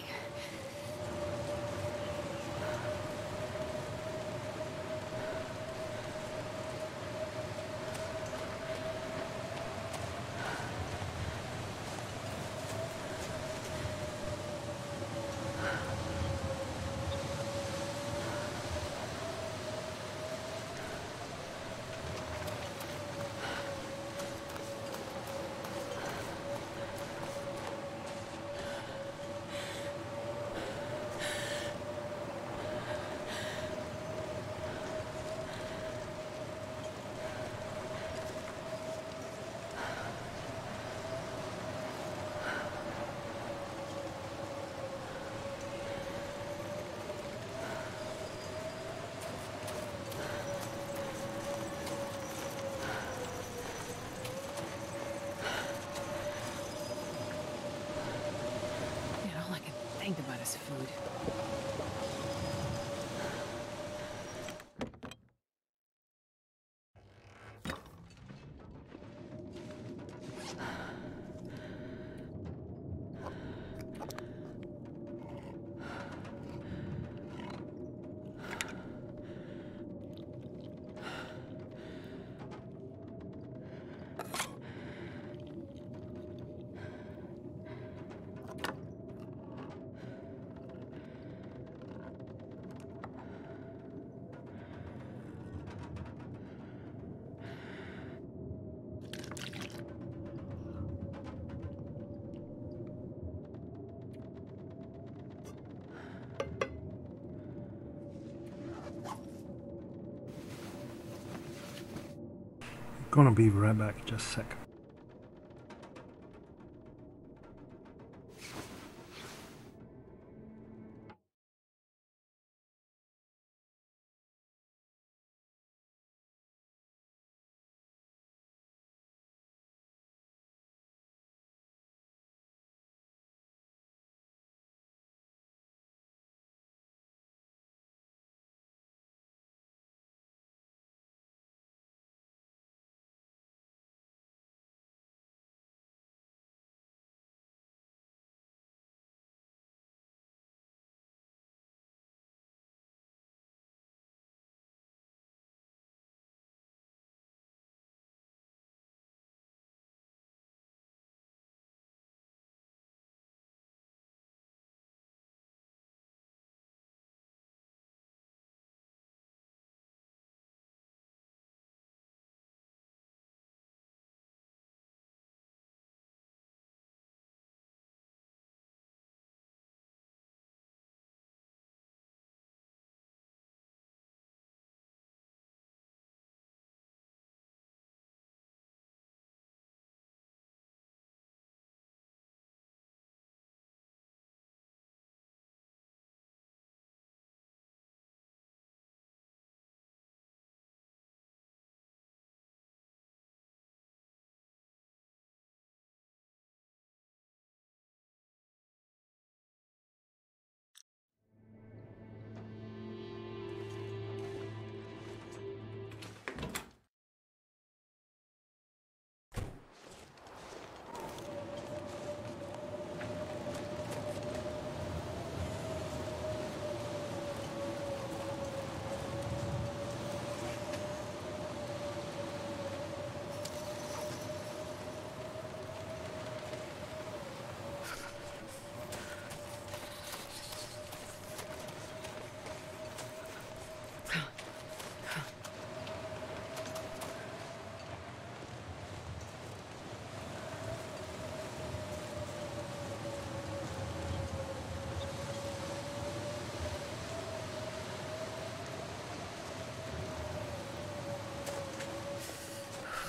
Man, all I can is food. Gonna be right back, in just a sec.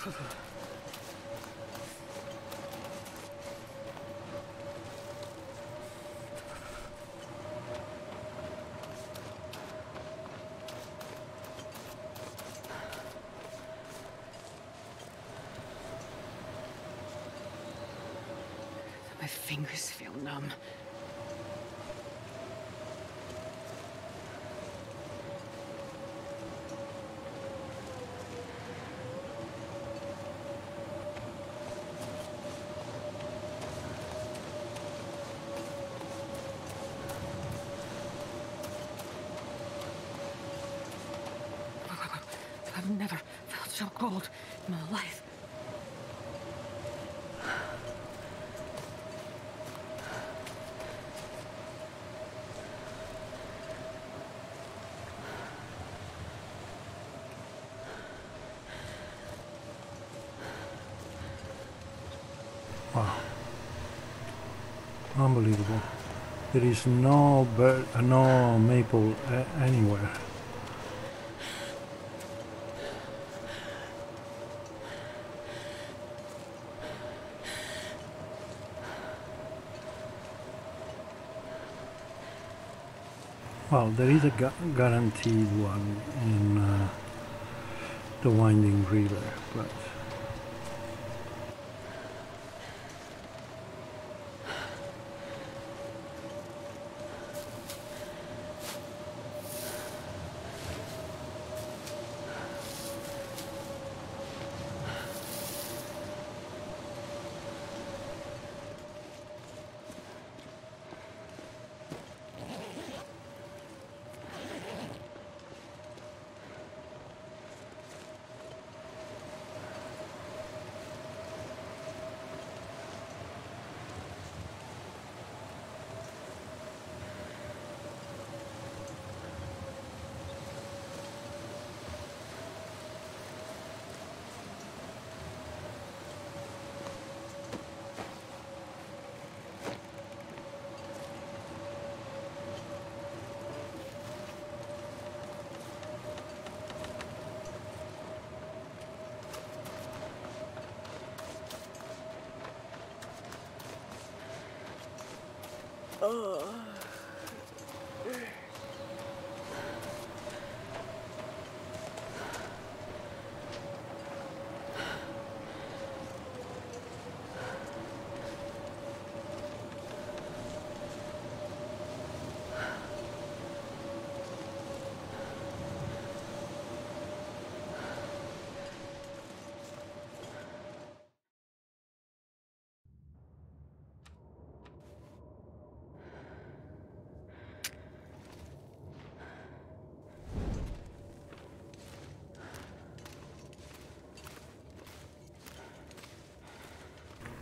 My fingers feel numb. I've never felt so cold in my life. Wow. Unbelievable. There is no bird, no maple anywhere. There is a gu guaranteed one in uh, the Winding River, but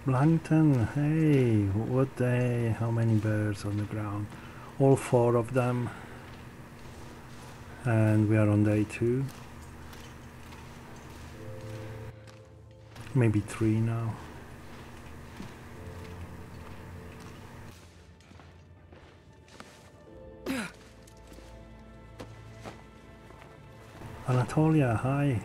Blankton, hey, what day? How many birds on the ground? All four of them. And we are on day two. Maybe three now. Anatolia, hi.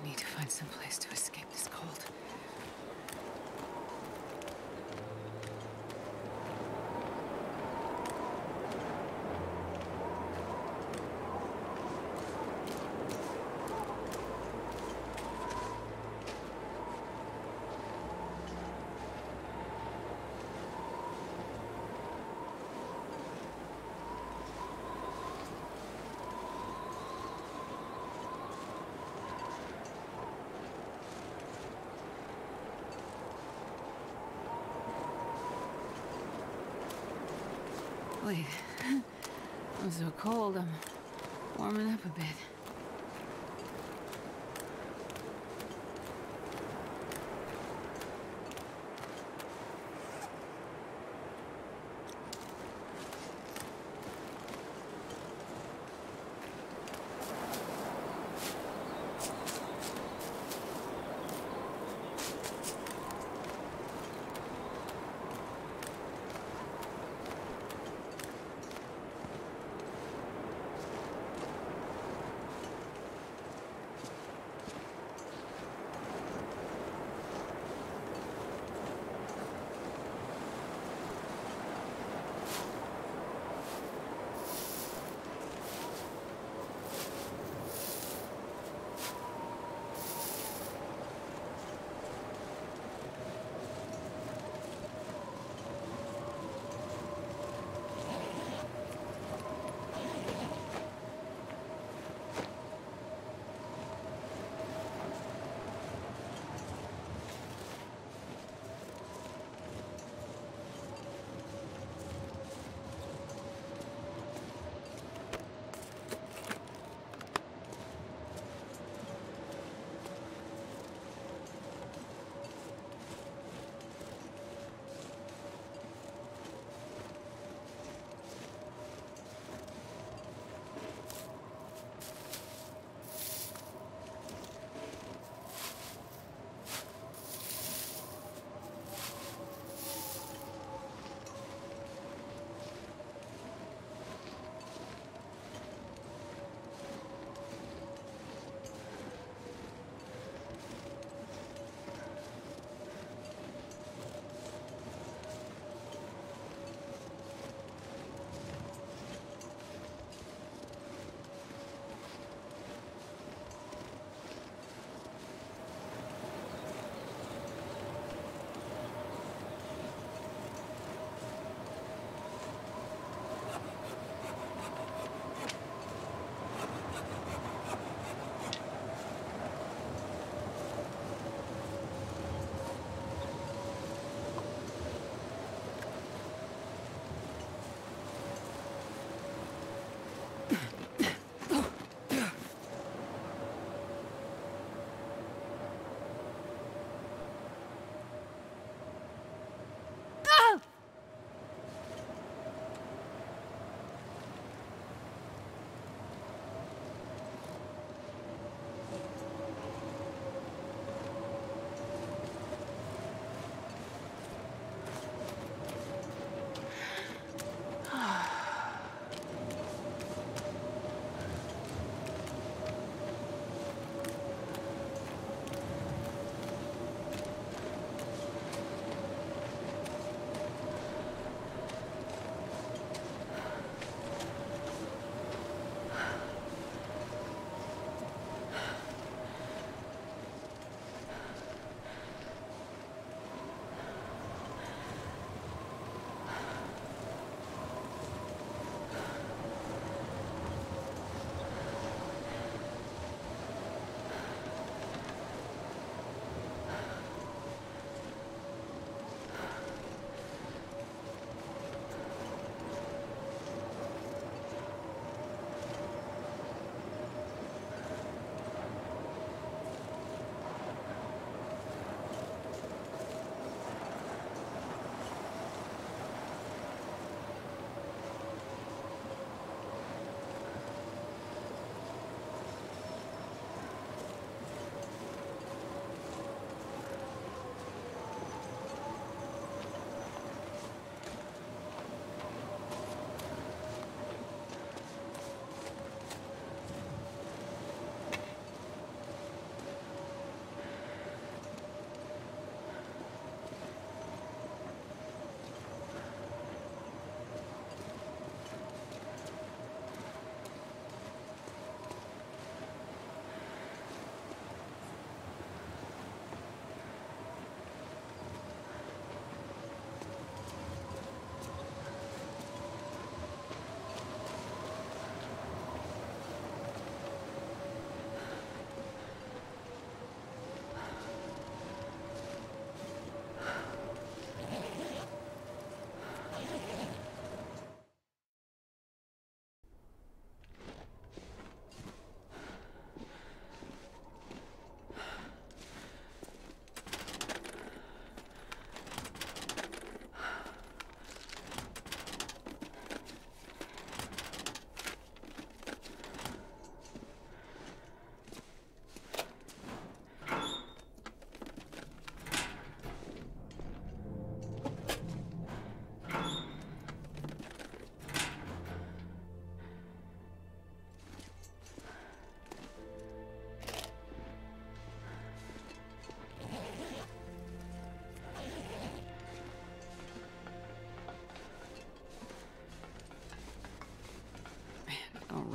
I need to find some place to escape this cold. Wait. I'm so cold, I'm warming up a bit.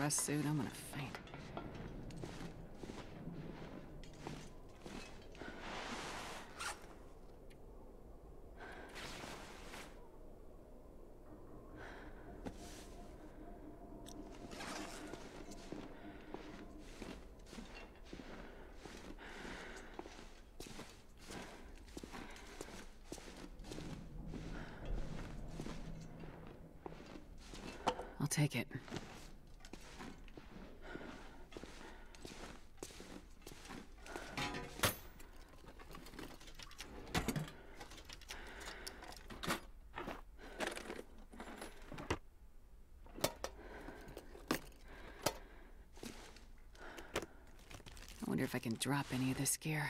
Rest suit, I'm gonna faint. I'll take it. I wonder if I can drop any of this gear.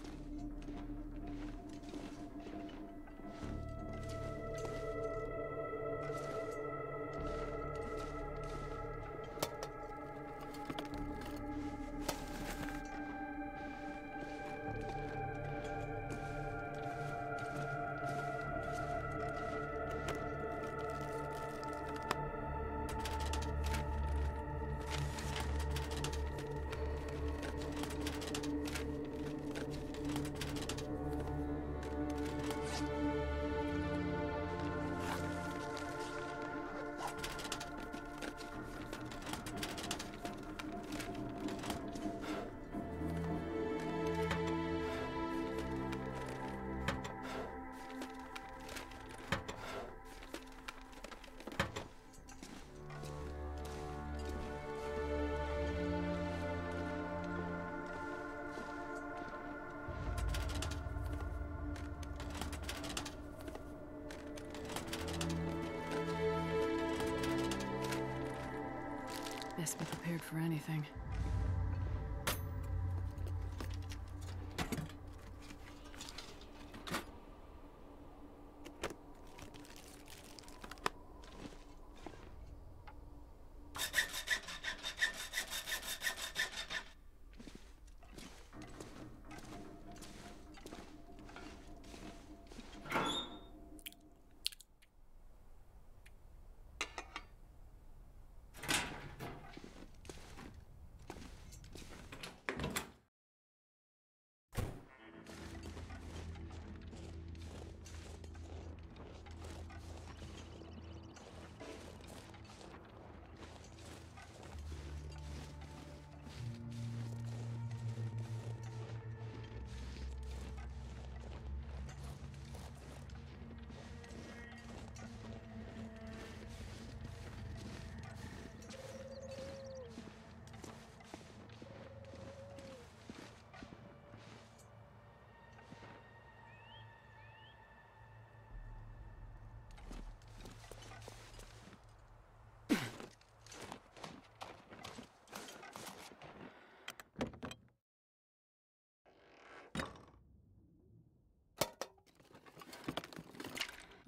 For anything.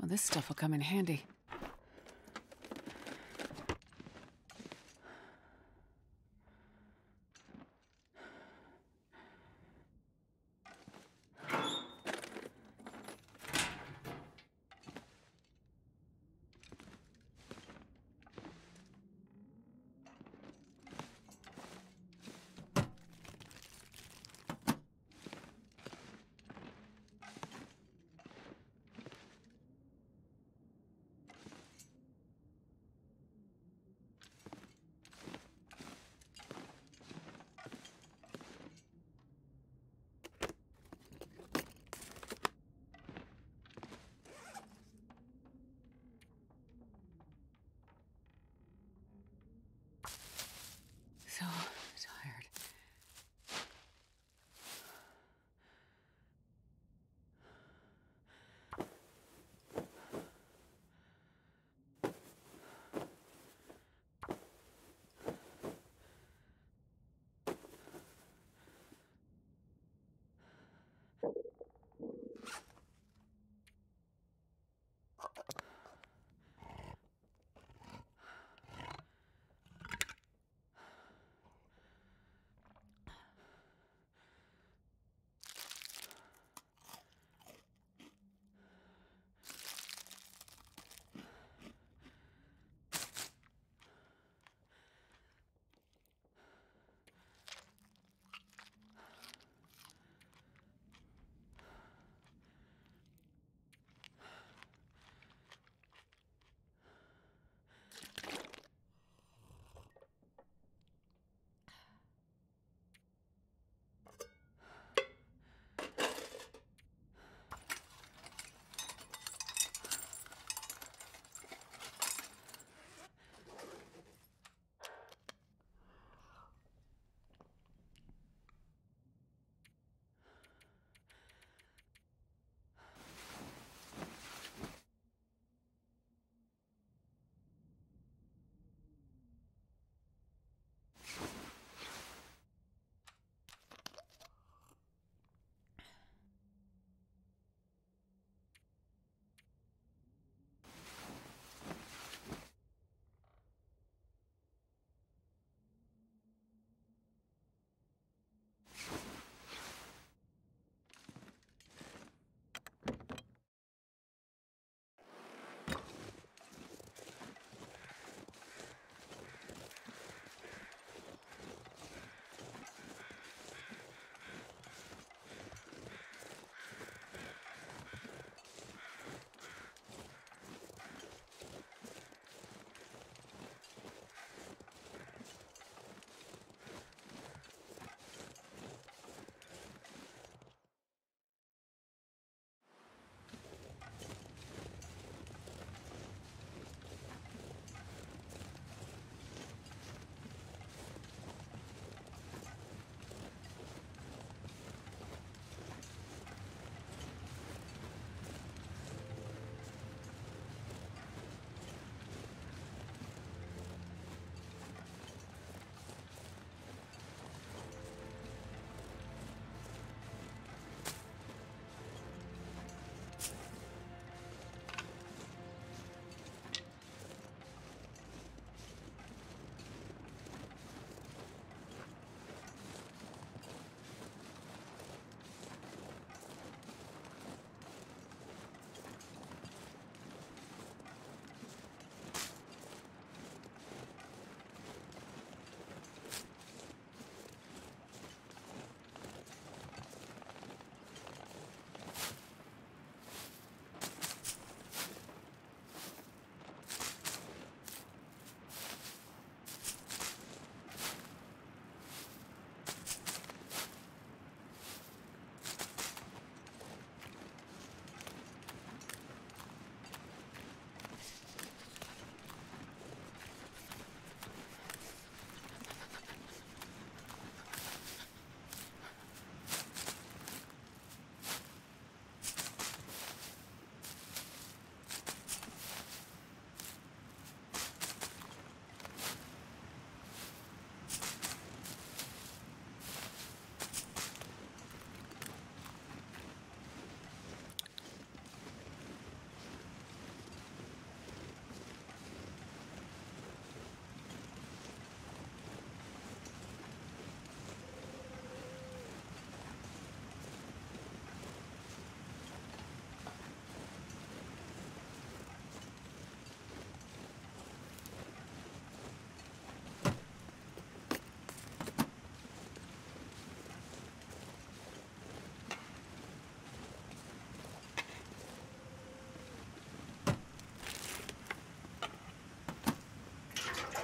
Well, this stuff will come in handy.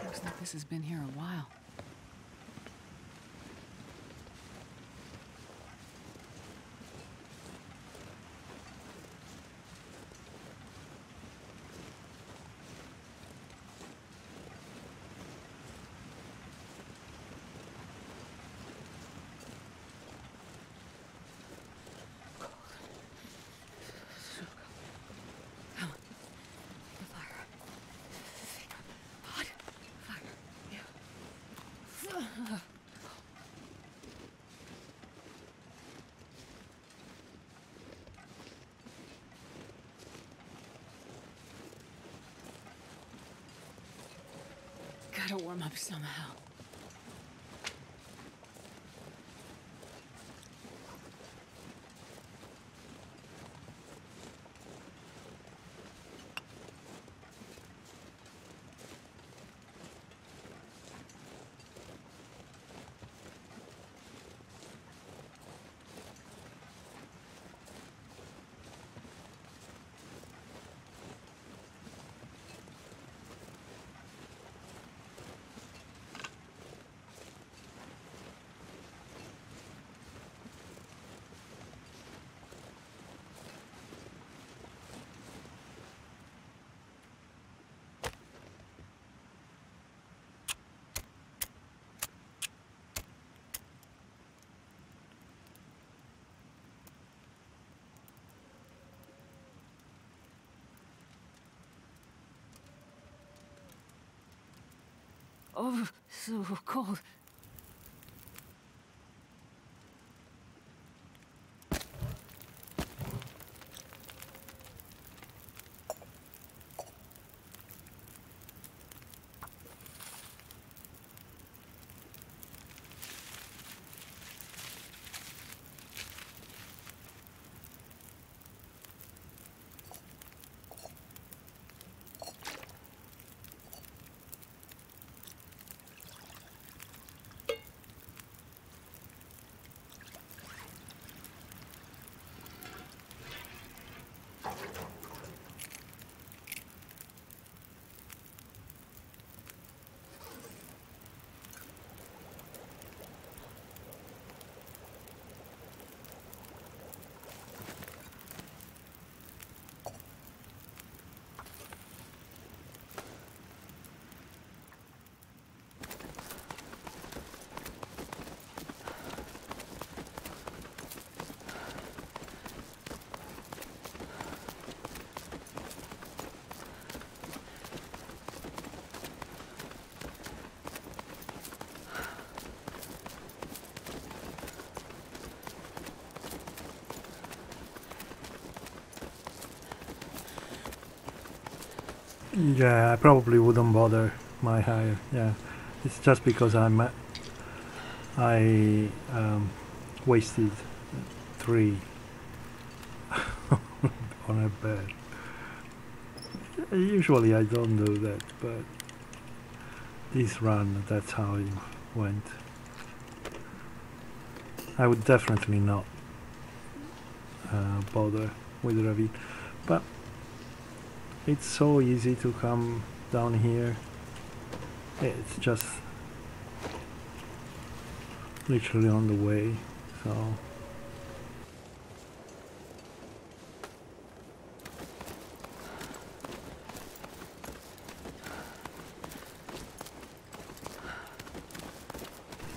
Looks like this has been here a while. Gotta warm up somehow. Oh, so cold. Yeah, I probably wouldn't bother my hire. Yeah, it's just because I'm uh, I um, wasted three on a bed. Usually I don't do that, but this run, that's how it went. I would definitely not uh, bother with Ravine, but it's so easy to come down here. It's just literally on the way, so.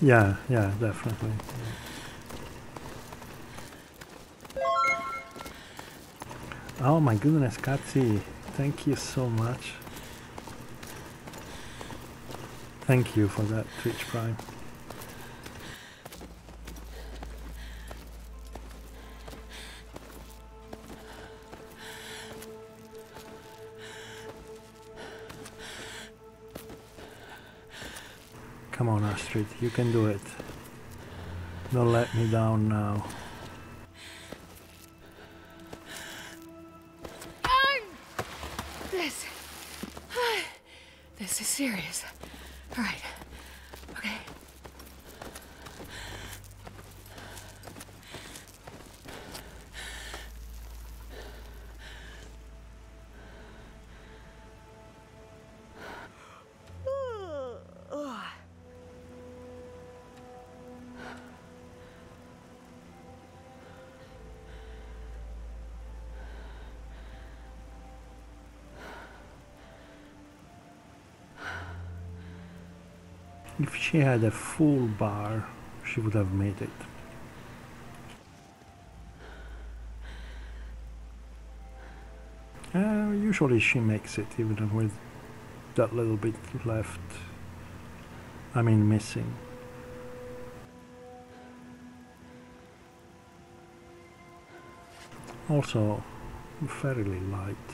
Yeah, yeah, definitely. Oh my goodness, Katsi, thank you so much. Thank you for that Twitch Prime. Come on, Astrid, you can do it. Don't let me down now. Had a full bar, she would have made it. Uh, usually she makes it even with that little bit left. I mean missing. Also fairly light.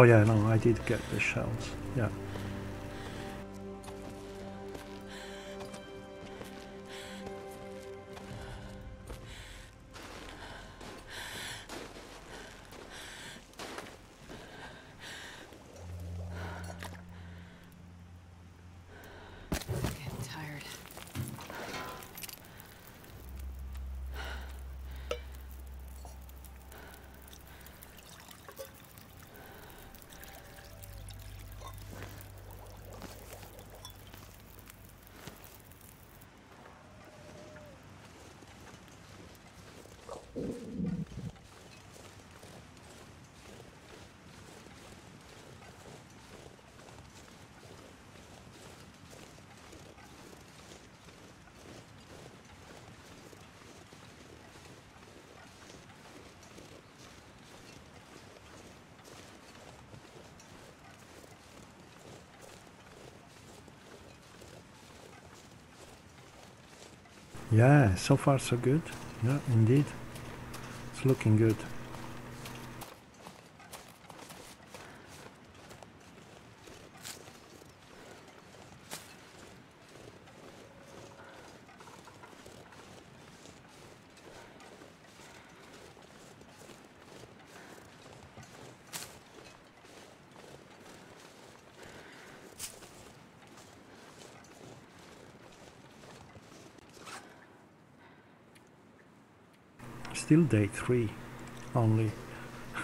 Oh yeah, no, I did get the shells. Yeah. Yeah, so far so good. Yeah, indeed. It's looking good. Still day three only.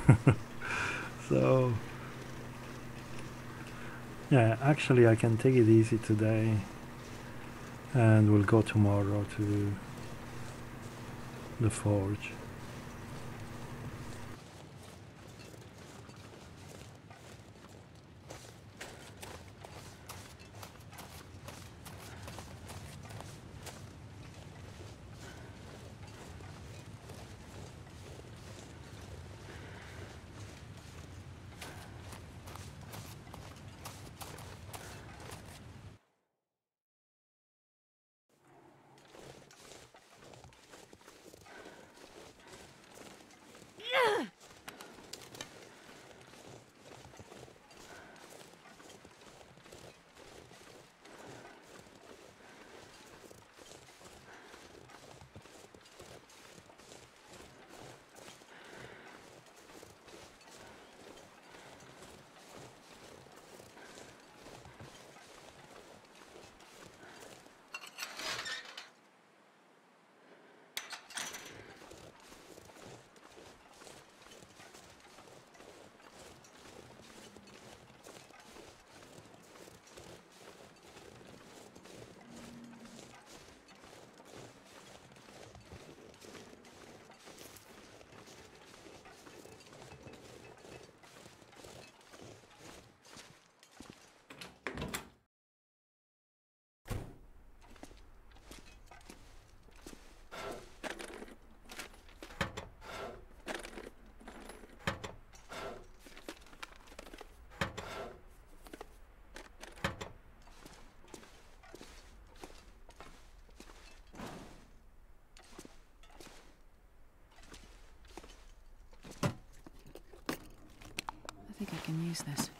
so yeah, actually I can take it easy today and we'll go tomorrow to the forge. Think I can use this.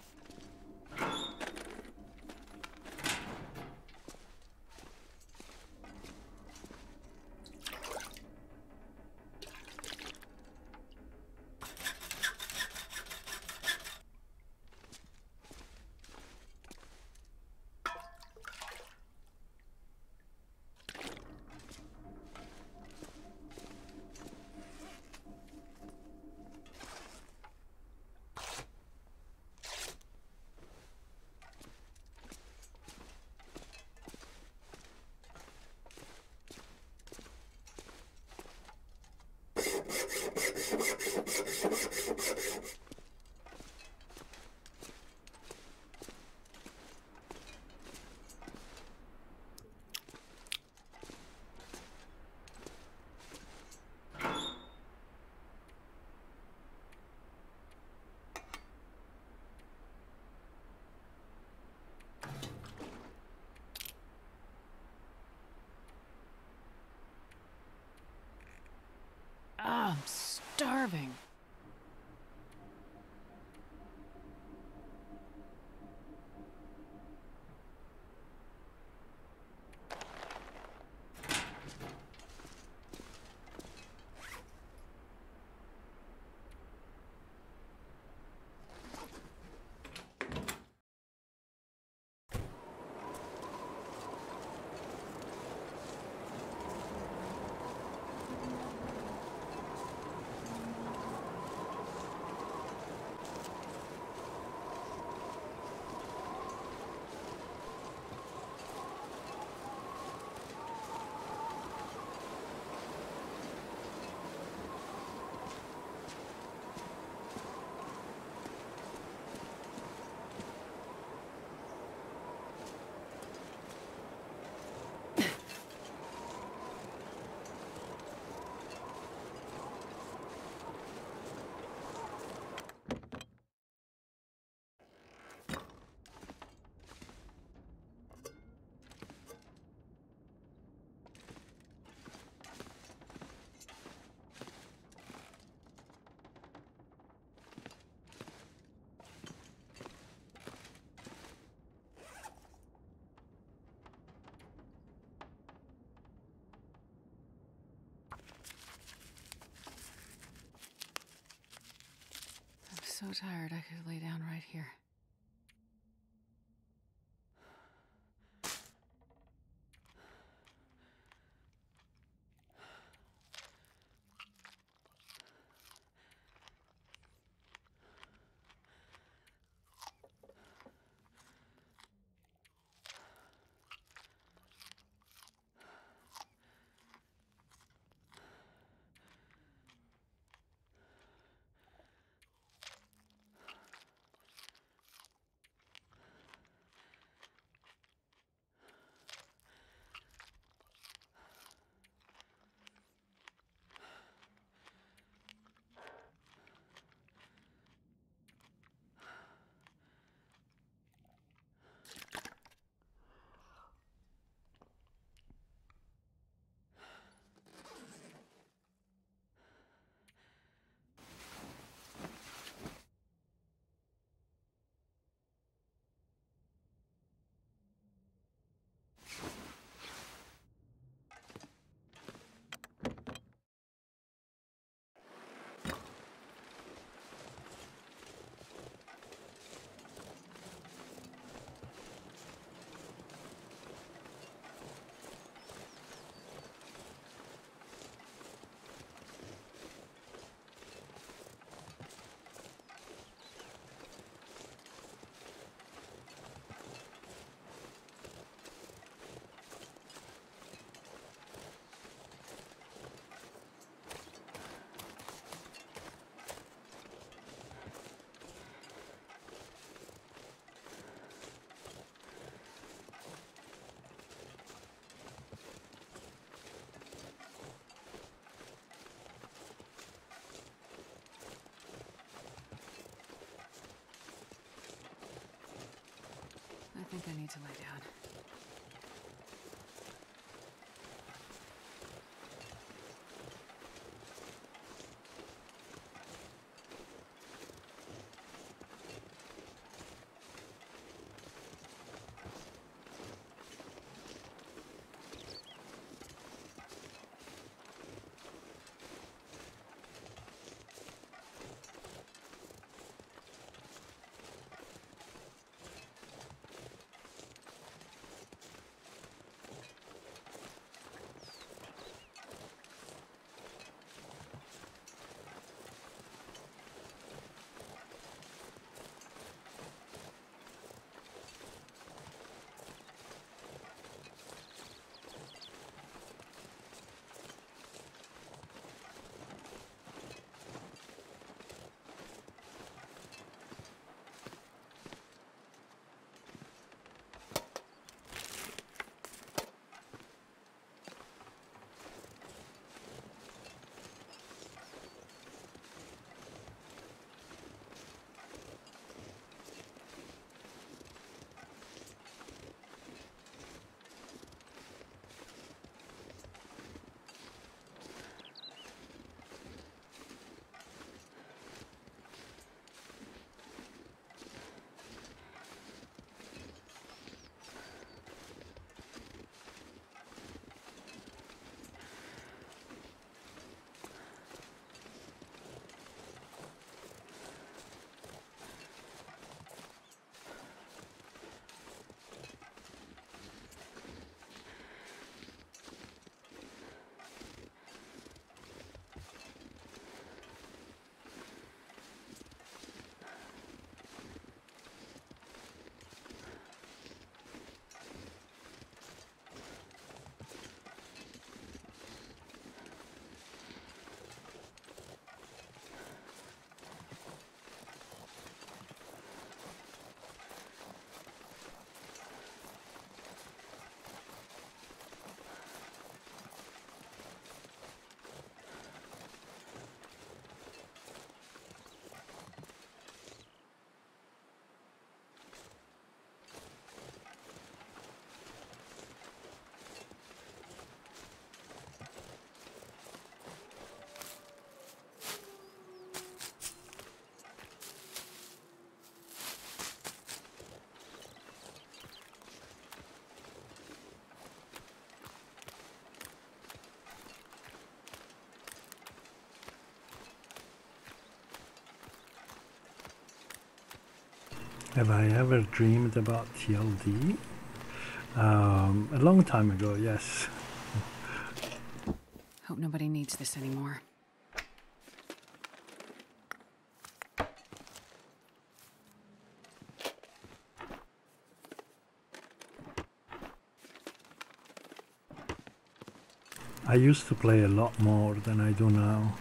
I'm starving. So tired I could lay down right here. I think I need to lay down. Have I ever dreamed about TLD? Um, a long time ago, yes. Hope nobody needs this anymore. I used to play a lot more than I do now.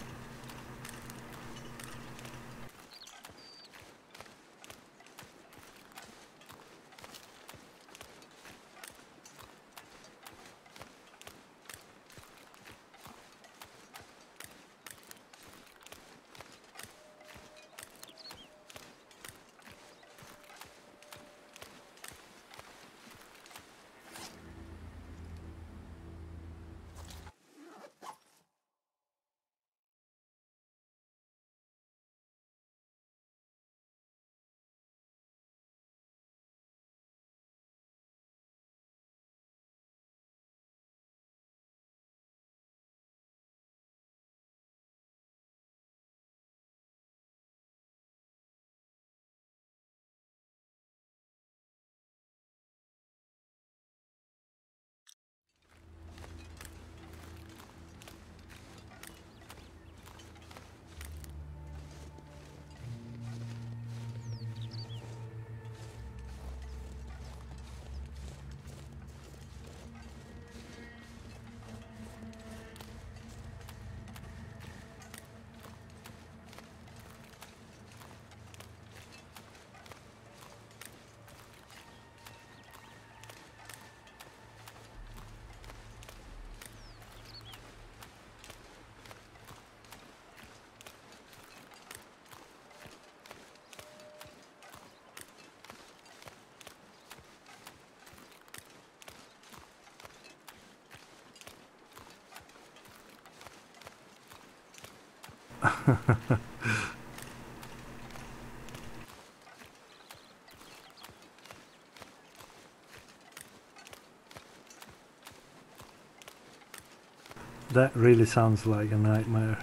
That really sounds like a nightmare.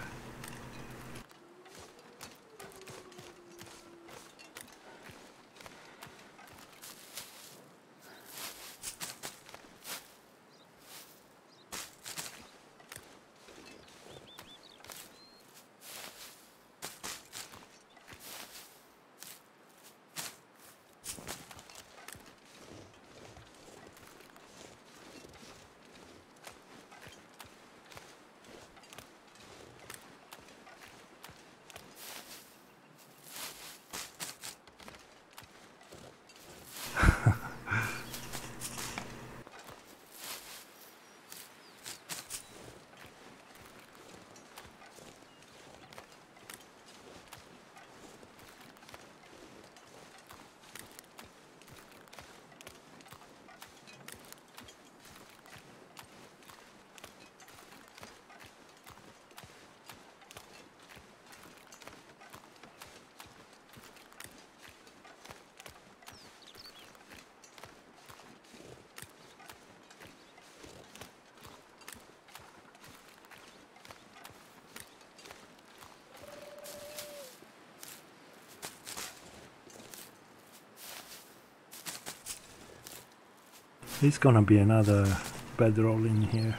There's gonna be another bedroll in here.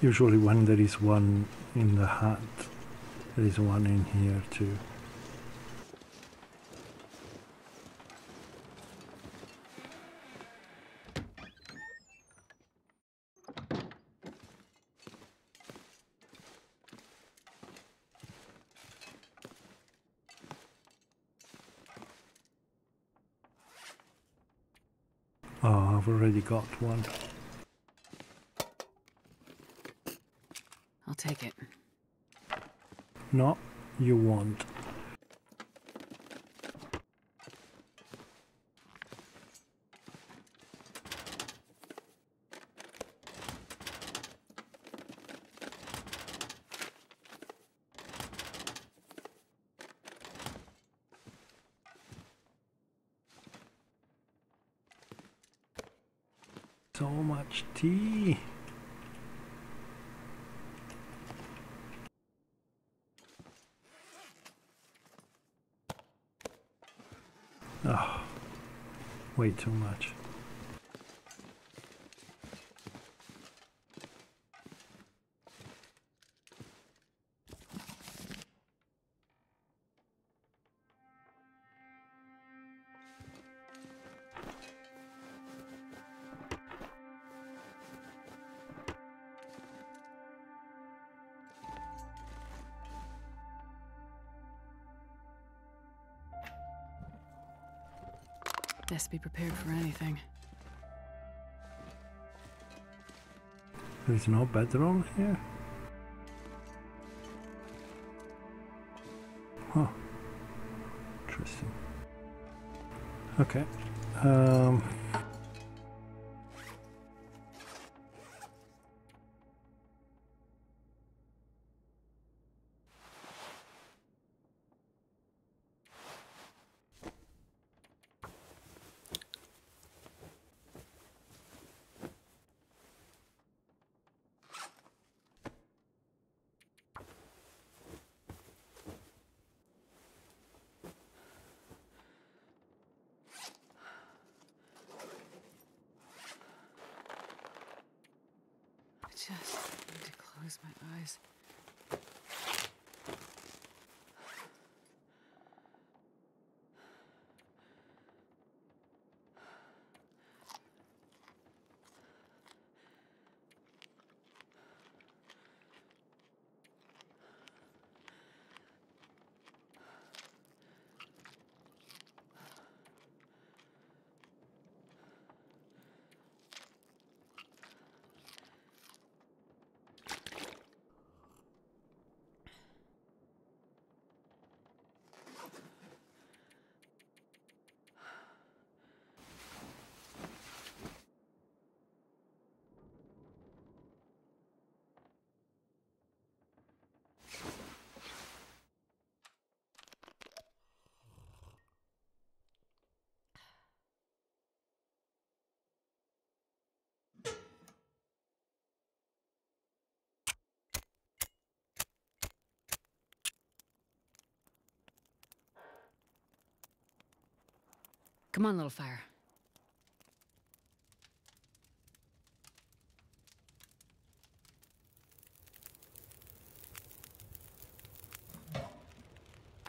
Usually when there is one in the hut, there is one in here too. Oh, I've already got one. I'll take it. No, you won't. So much tea. Oh, way too much. Best be prepared for anything. There's no bedroom here? Huh. Interesting. Okay. Um, I just need to close my eyes. Come on, little fire.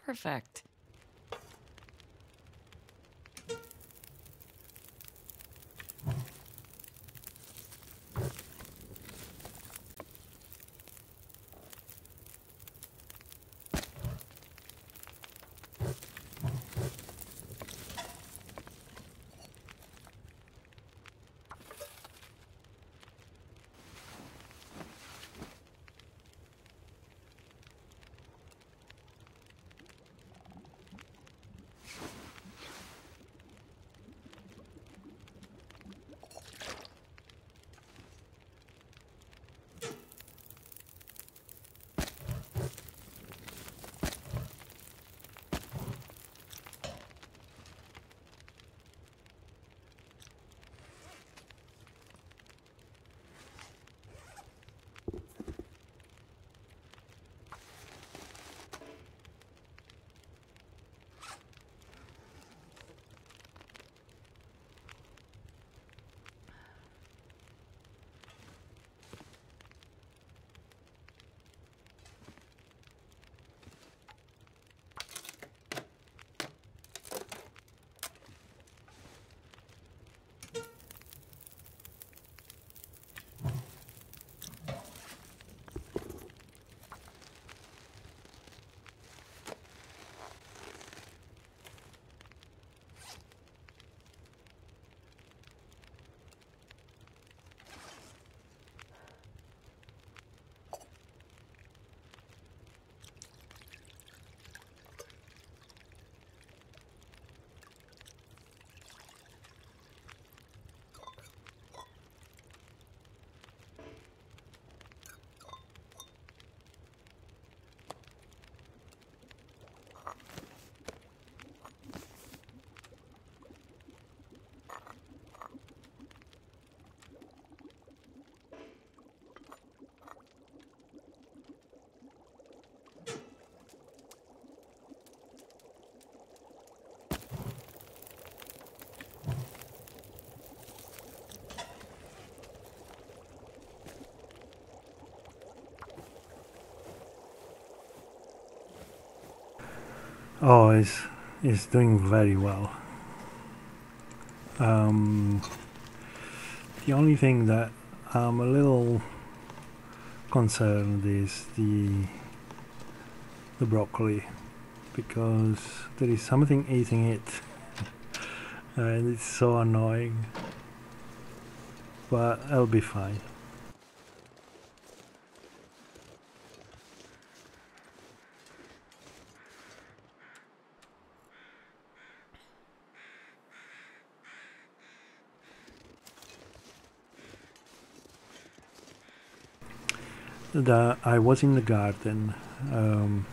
Perfect. Oh, it's, it's doing very well. Um, the only thing that I'm a little concerned is the the broccoli because there is something eating it and it's so annoying but I'll be fine the I was in the garden um,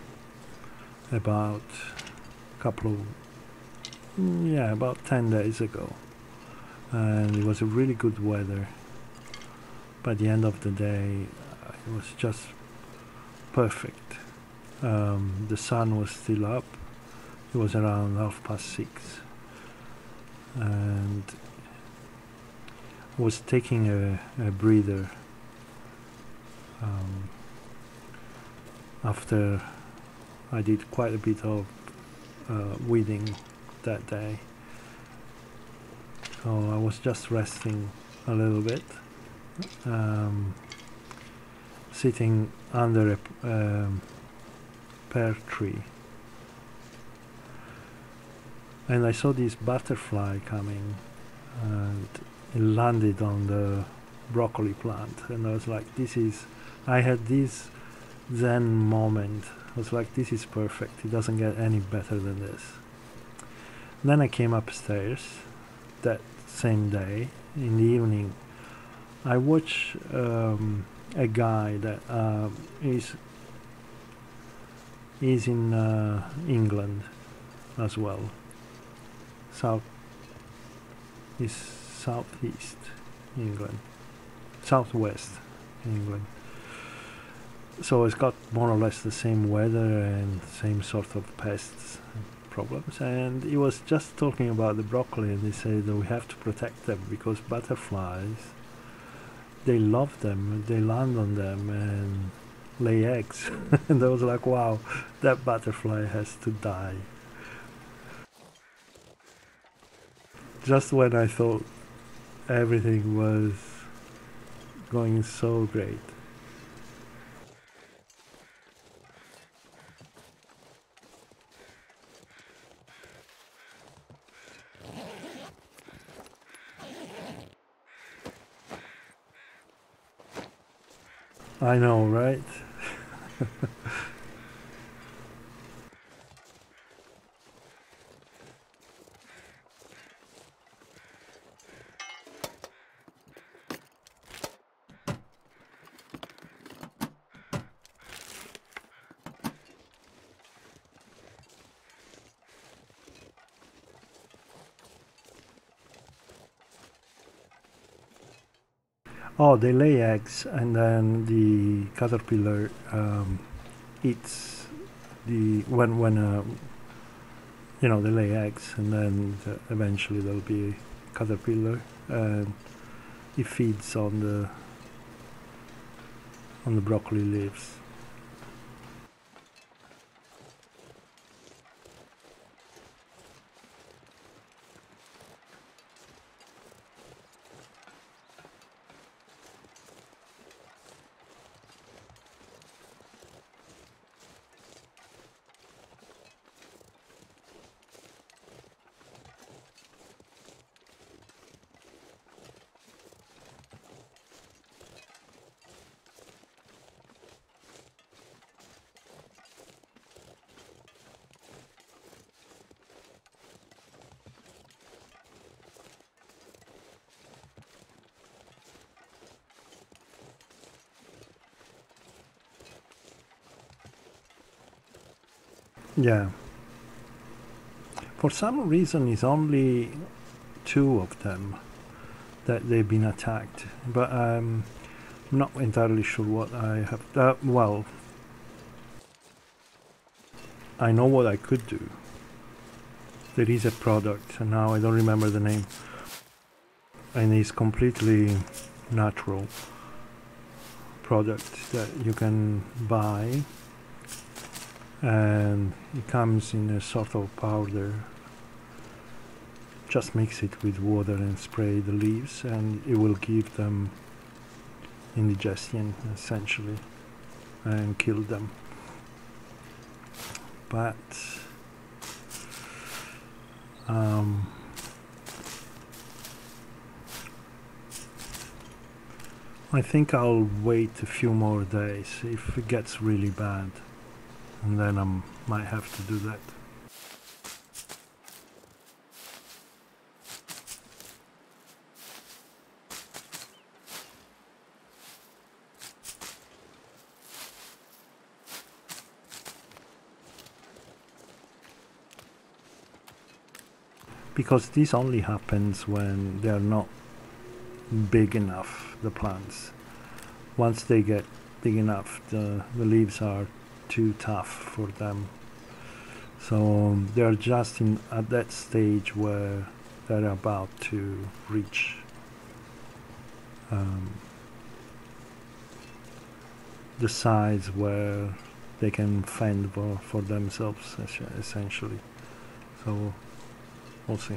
about a couple of yeah about 10 days ago. And it was a really good weather. By the end of the day it was just perfect. Um, the sun was still up. It was around half past six. And I was taking a, a breather um, after I did quite a bit of uh, weeding that day. So I was just resting a little bit um, sitting under a um, pear tree. And I saw this butterfly coming and it landed on the broccoli plant. And I was like this is I had this zen moment. I was like this is perfect. It doesn't get any better than this. Then I came upstairs that same day in the evening. I watched um, a guy that uh, is is in uh, England as well. South is southeast England. Southwest England so it's got more or less the same weather and same sort of pests problems. And he was just talking about the broccoli and he said that we have to protect them because butterflies they love them they land on them and lay eggs. And I was like wow that butterfly has to die. Just when I thought everything was going so great I know, right? Oh, they lay eggs and then the caterpillar um, eats the when when uh, you know they lay eggs and then the, eventually there'll be a caterpillar and it feeds on the on the broccoli leaves. Yeah. For some reason, it's only two of them that they've been attacked, but I'm not entirely sure what I have. Uh, well, I know what I could do. There is a product, and now I don't remember the name, and it's completely natural product that you can buy and it comes in a sort of powder. Just mix it with water and spray the leaves and it will give them indigestion essentially and kill them. But um, I think I'll wait a few more days if it gets really bad and then I might have to do that. because this only happens when they are not big enough the plants once they get big enough the, the leaves are too tough for them so they are just in at that stage where they're about to reach um, the size where they can fend for, for themselves essentially so We'll see.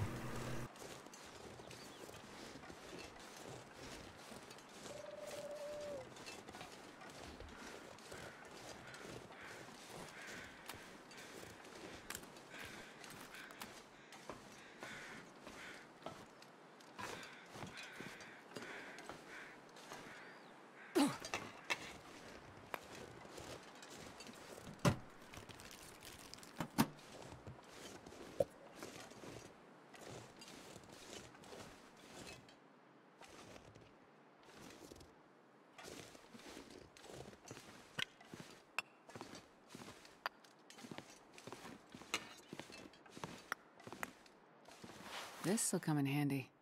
This'll come in handy.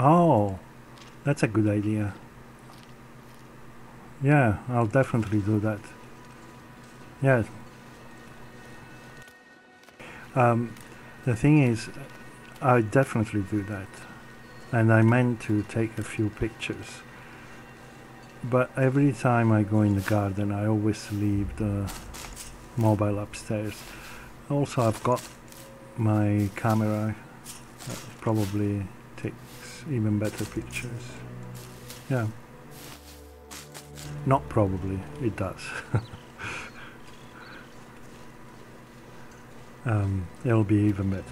Oh, that's a good idea. Yeah, I'll definitely do that. Yes. Um, the thing is, I definitely do that. And I meant to take a few pictures. But every time I go in the garden, I always leave the mobile upstairs. Also, I've got my camera, probably take even better pictures. Yeah. Not probably, it does. um, it'll be even better.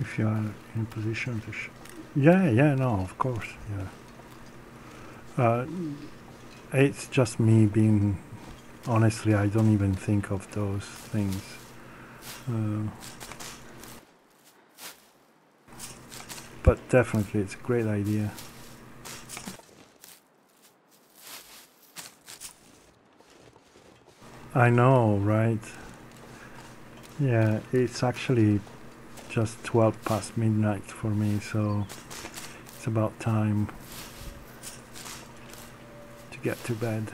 If you are in position to. Yeah, yeah, no, of course, yeah. Uh, it's just me being. Honestly, I don't even think of those things. Uh, but definitely, it's a great idea. I know, right? Yeah, it's actually just 12 past midnight for me, so it's about time to get to bed.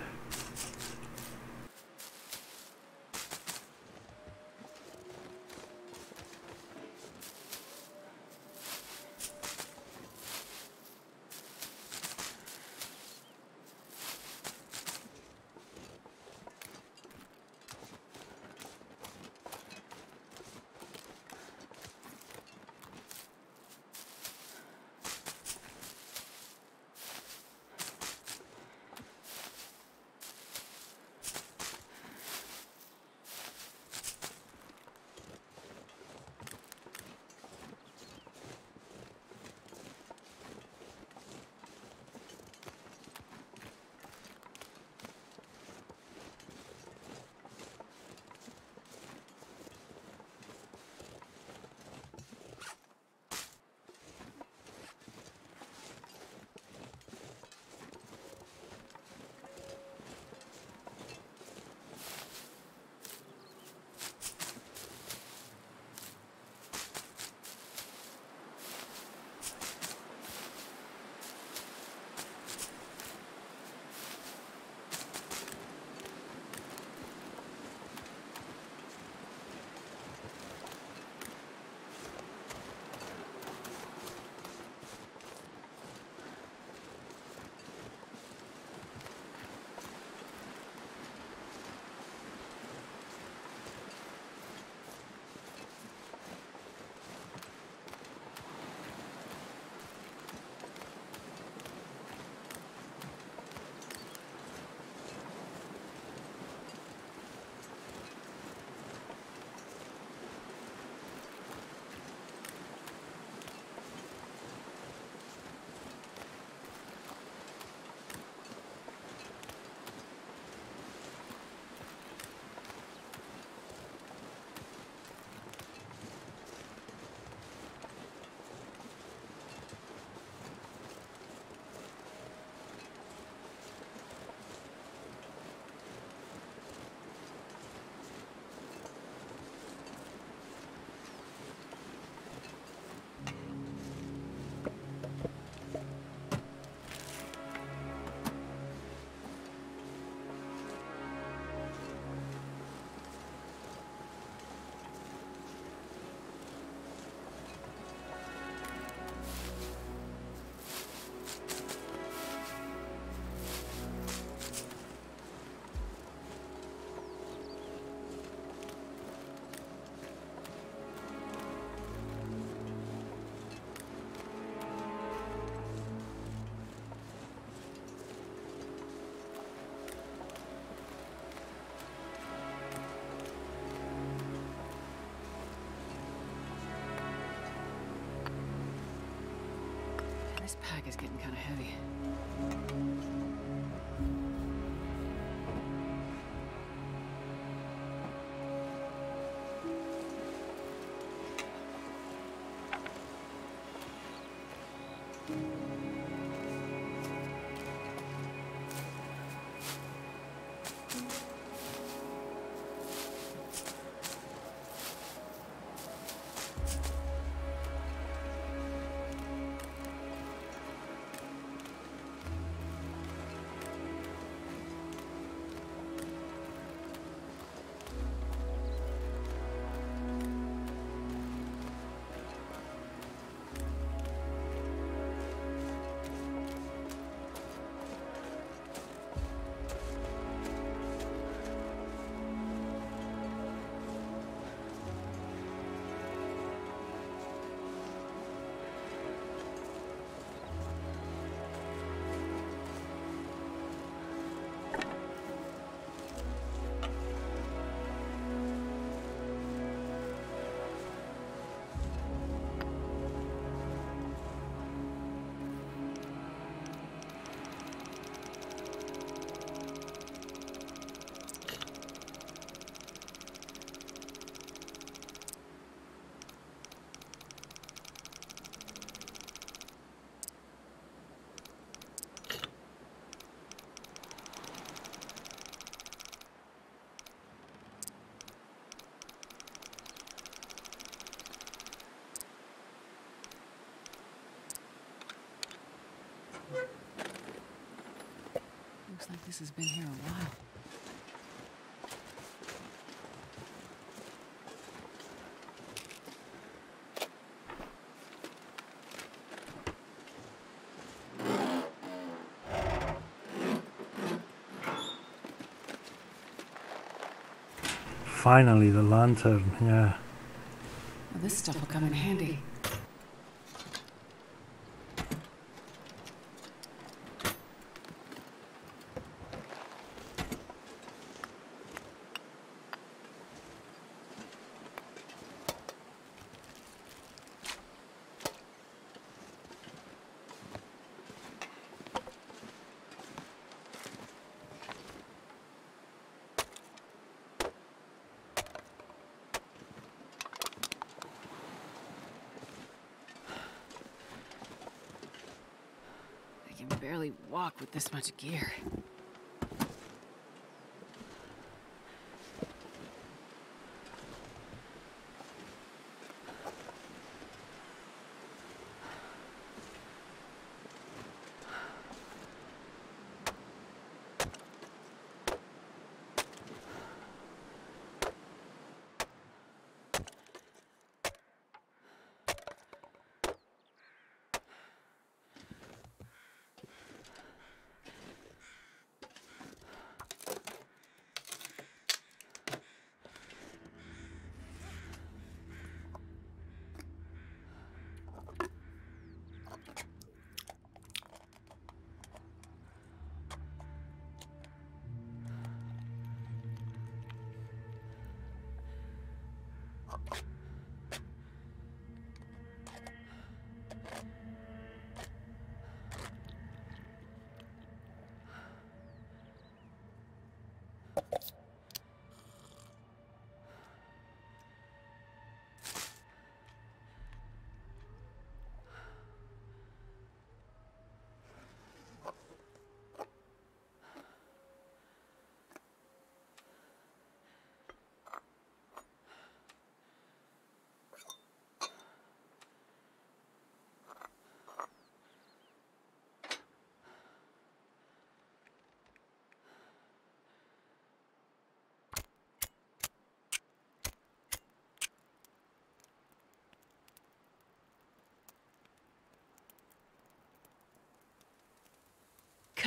This pack is getting kind of heavy. Place has been here a while. Finally, the lantern, yeah. Well, this stuff will come in handy. I can barely walk with this much gear.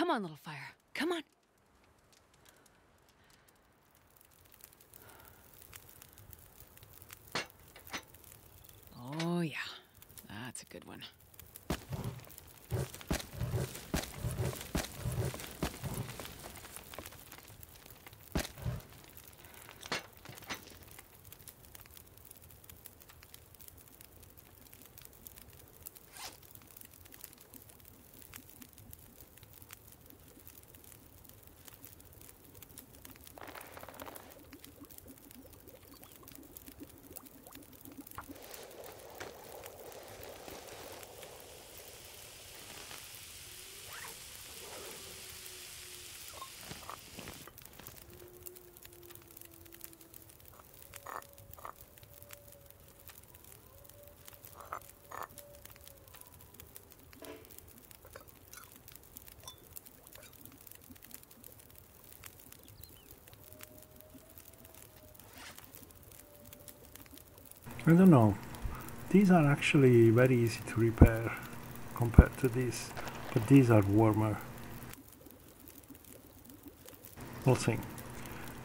Come on, little fire. Come on. Oh, yeah. That's a good one. I don't know. These are actually very easy to repair compared to these, but these are warmer. We'll see.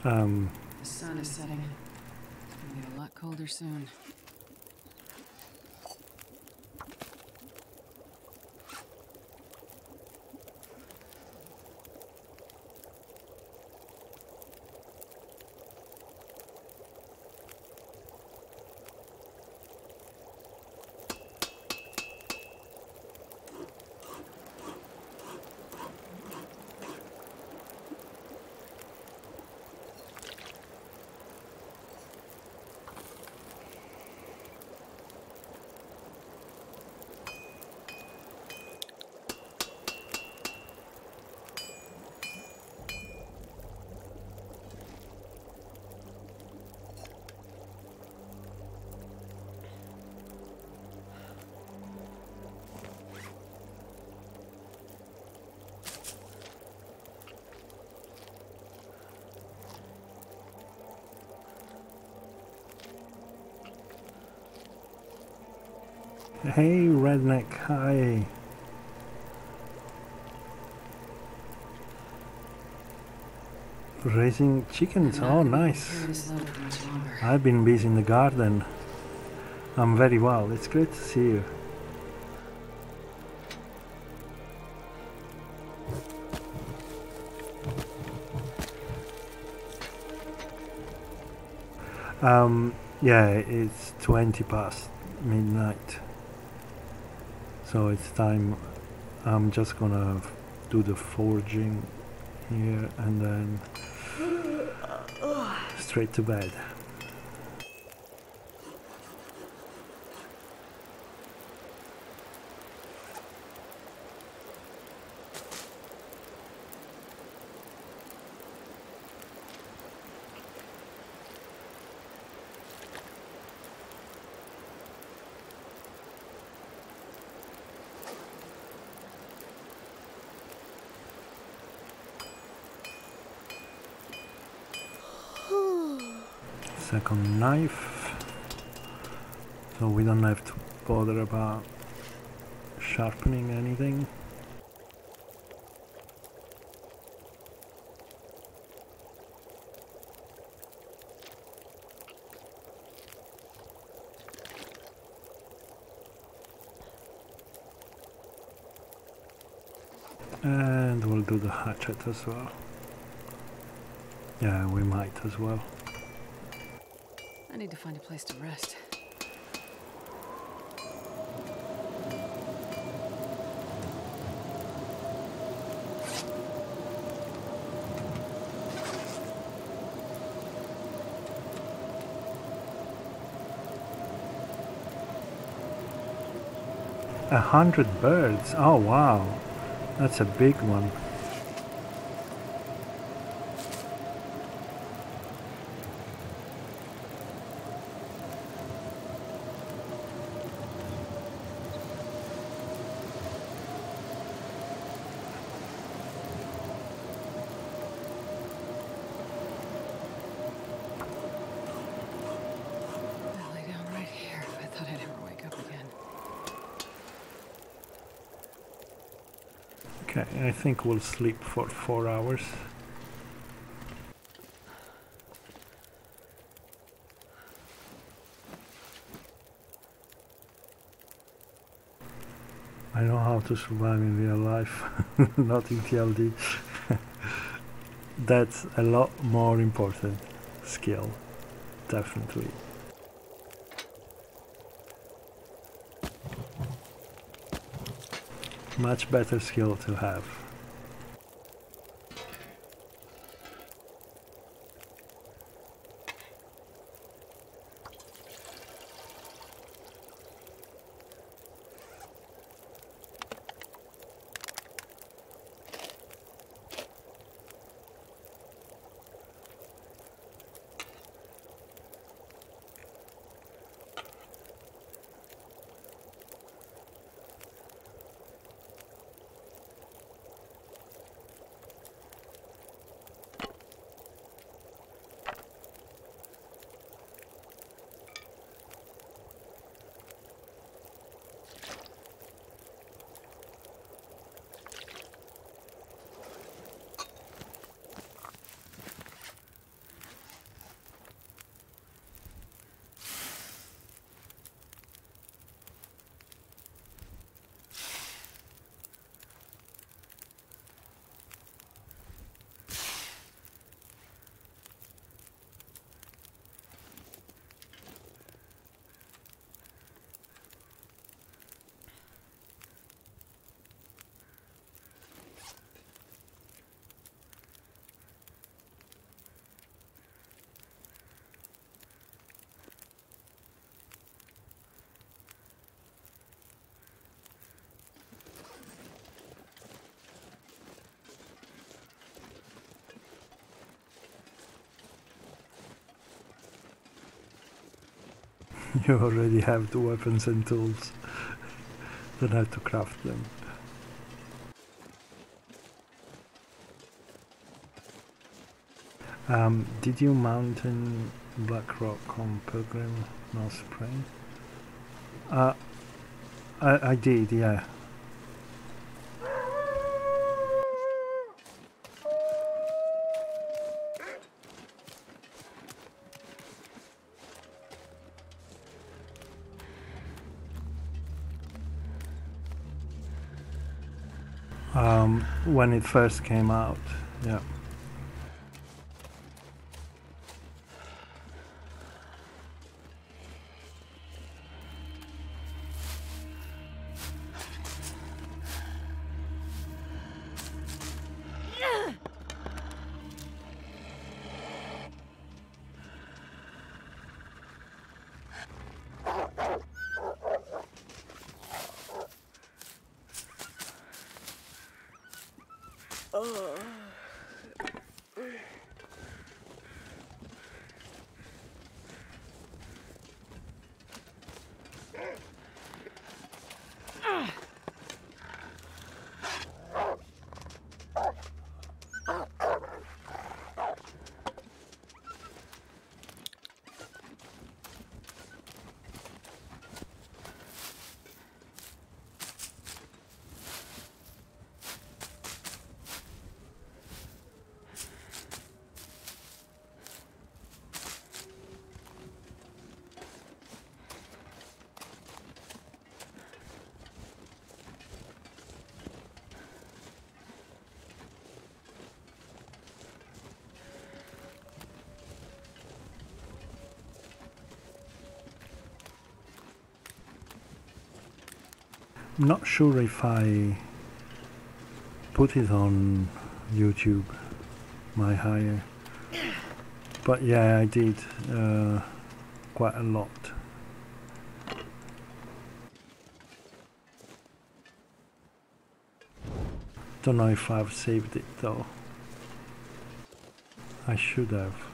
Um, The sun is setting. It's gonna get a lot colder soon. Hey, redneck, hi. Raising chickens, oh nice. I've been busy in the garden. I'm very well. It's great to see you. Um, yeah, it's 20 past midnight. So it's time. I'm just gonna do the forging here and then straight to bed. Second knife. So we don't have to bother about sharpening anything. And we'll do the hatchet as well. Yeah, we might as well. Need to find a place to rest. A hundred birds. Oh wow, that's a big one. I'll lay down right here. I thought I'd never wake up again. Okay, I think we'll sleep for four hours. I know how to survive in real life, not in TLD. That's a lot more important skill, definitely. Much better skill to have. you already have the weapons and tools. Don't have to craft them. Um, did you mountain Blackrock on Pilgrim no spring? Uh, I, I did, yeah. Um, when it first came out, yeah. Not sure if I put it on YouTube, my hire. But yeah, I did uh, quite a lot. Don't know if I've saved it though. I should have.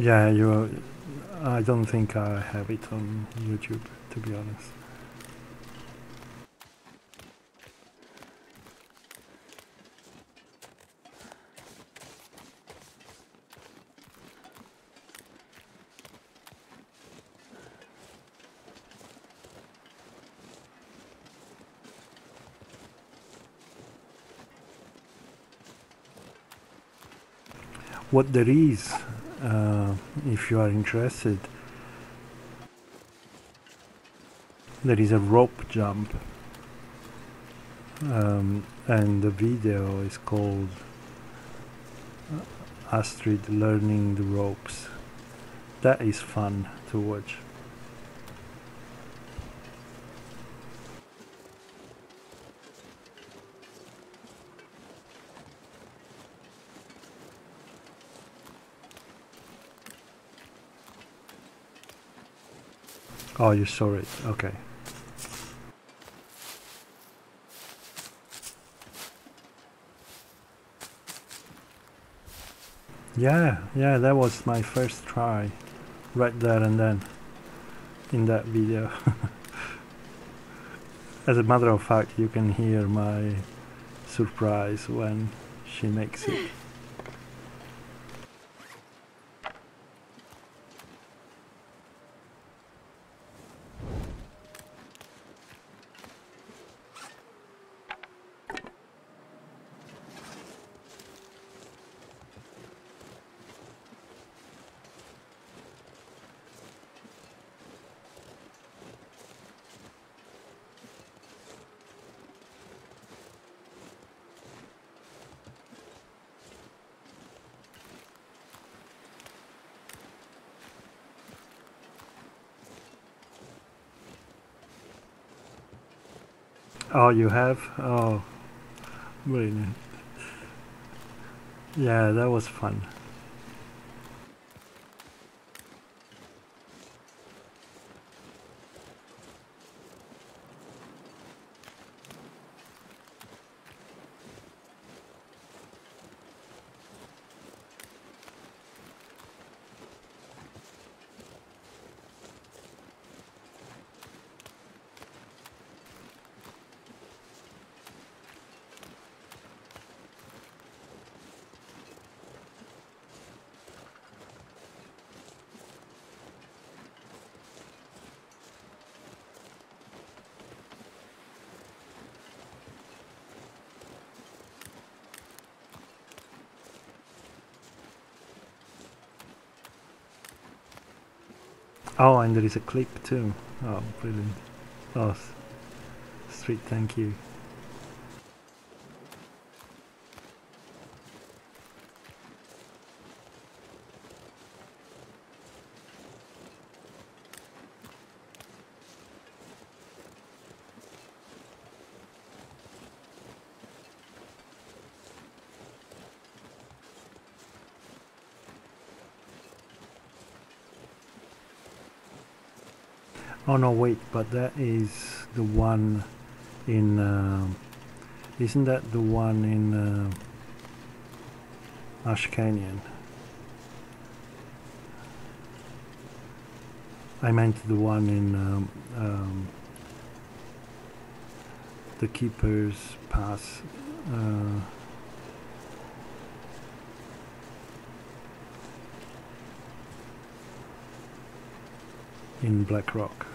Yeah, you. I don't think I have it on YouTube, to be honest. What there is, uh, if you are interested, there is a rope jump, um, and the video is called Astrid Learning the Ropes. That is fun to watch. Oh, you saw it. Okay. Yeah, yeah, that was my first try. Right there and then. In that video. As a matter of fact, you can hear my surprise when she makes it. Oh, you have? Oh, brilliant. Yeah, that was fun. Oh, and there is a clip too. Oh, brilliant. Oh, street, thank you. Oh no, wait, but that is the one in. um isn't that the one in uh, Ash Canyon? I meant the one in um, um, the Keeper's Pass. Uh, in Blackrock.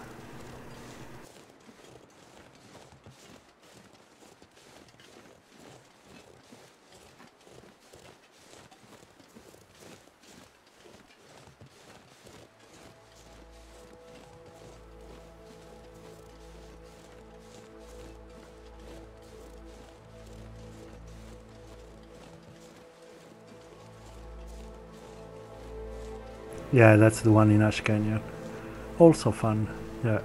Yeah, that's the one in Ash Canyon. Also fun. Yeah.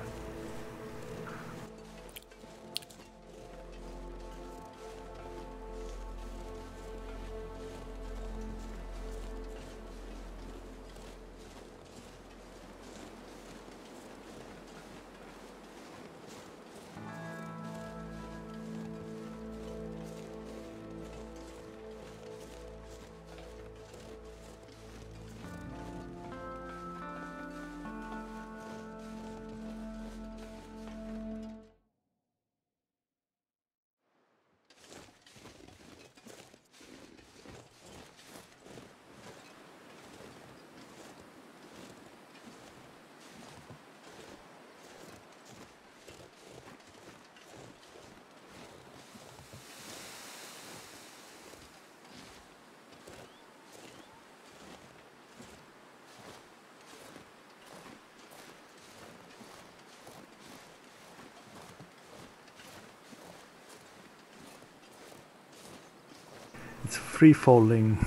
Free falling.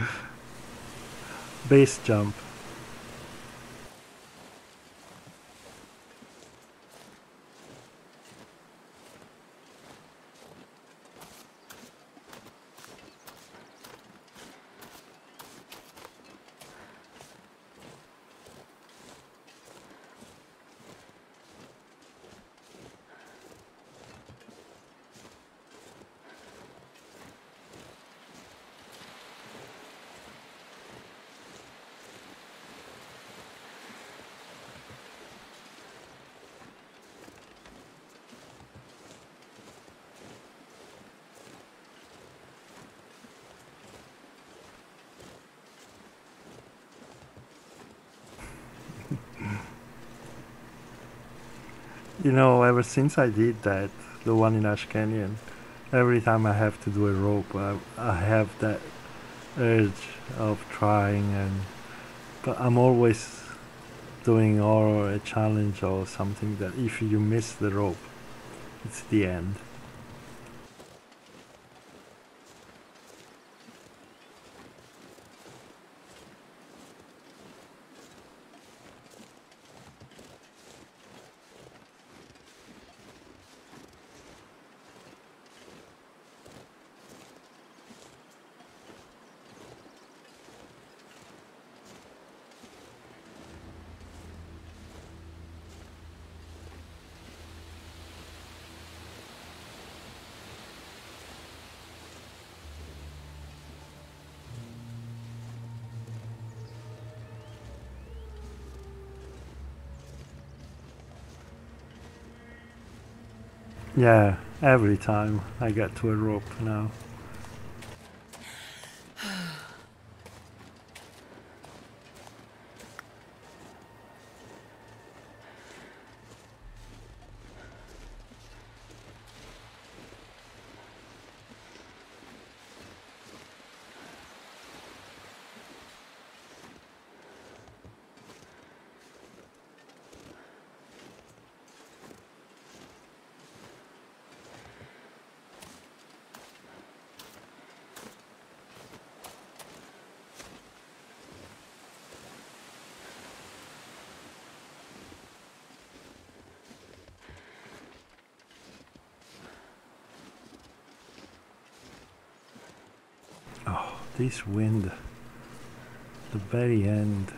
Base jump. You know, ever since I did that, the one in Ash Canyon, every time I have to do a rope, I, I have that urge of trying, and but I'm always doing or a challenge or something that if you miss the rope, it's the end. Yeah, every time I get to a rope now. This wind, the very end.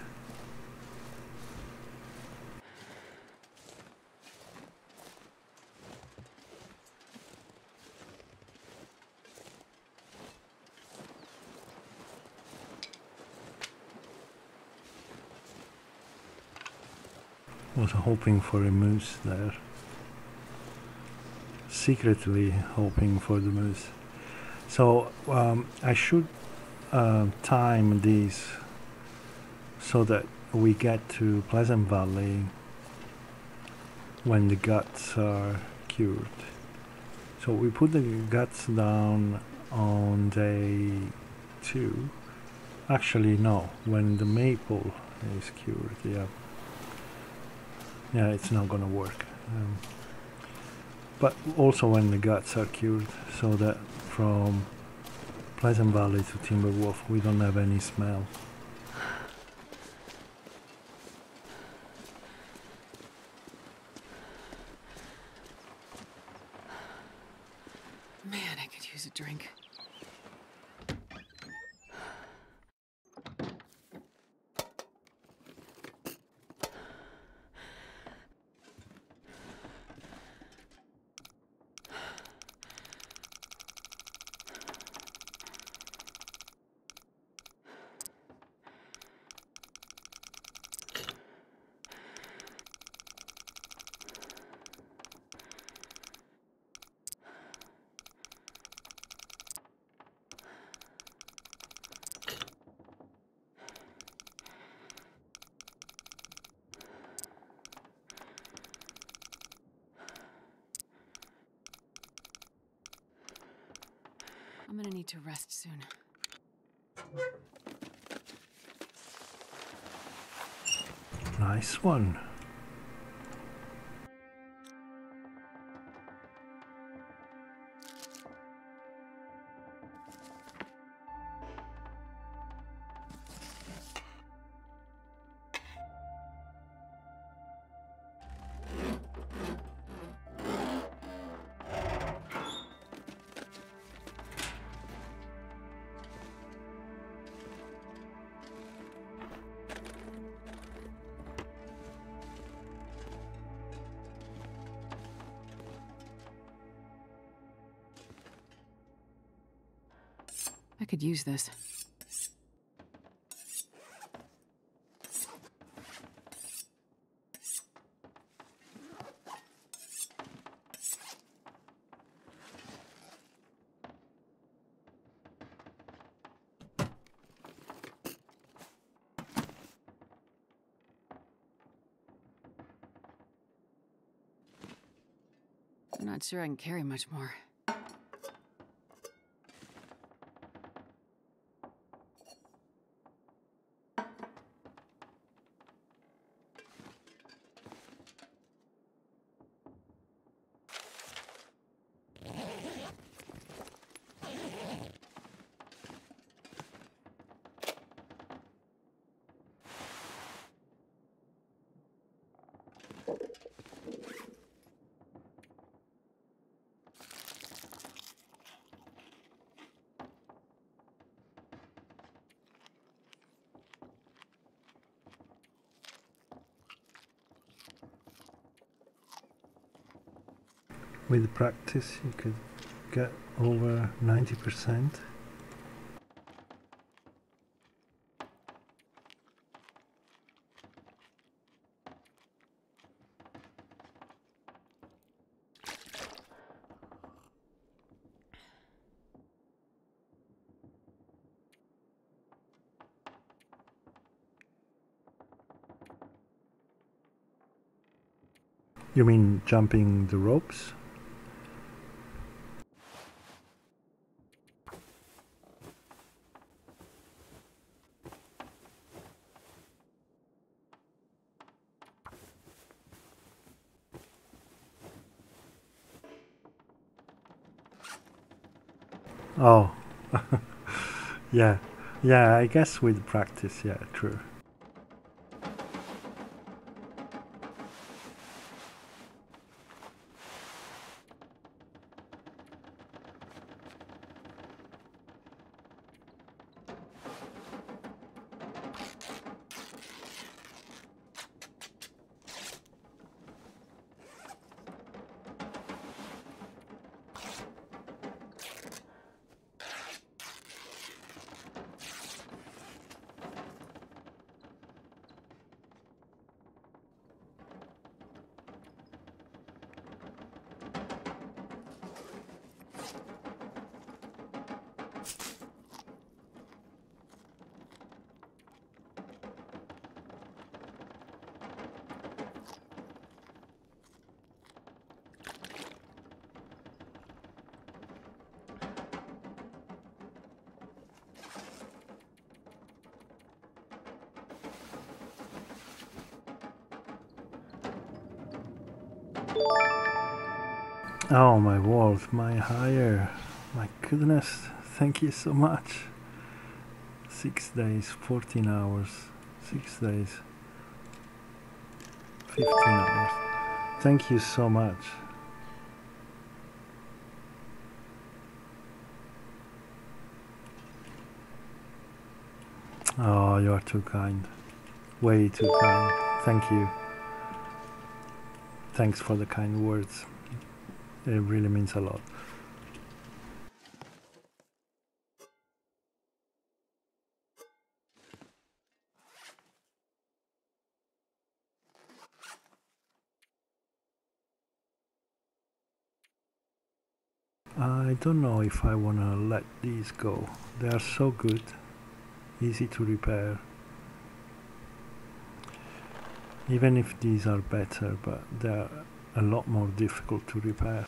Was hoping for a moose there. Secretly hoping for the moose. So um, I should uh, time these so that we get to Pleasant Valley when the guts are cured. So we put the guts down on day two. Actually, no, when the maple is cured, yeah. Yeah, it's not gonna work. Um, but also when the guts are cured, so that from Pleasant Valley to Timberwolf we don't have any smell. Could use this. I'm not sure I can carry much more. With practice you could get over 90%. You mean jumping the ropes? Oh, yeah, yeah, I guess with practice, yeah, true. You so much. Six days, 14 hours, six days, 15 hours. Thank you so much. Oh, you are too kind. Way too kind. Thank you. Thanks for the kind words. It really means a lot. Don't know if I want to let these go. They are so good, easy to repair. Even if these are better, but they are a lot more difficult to repair.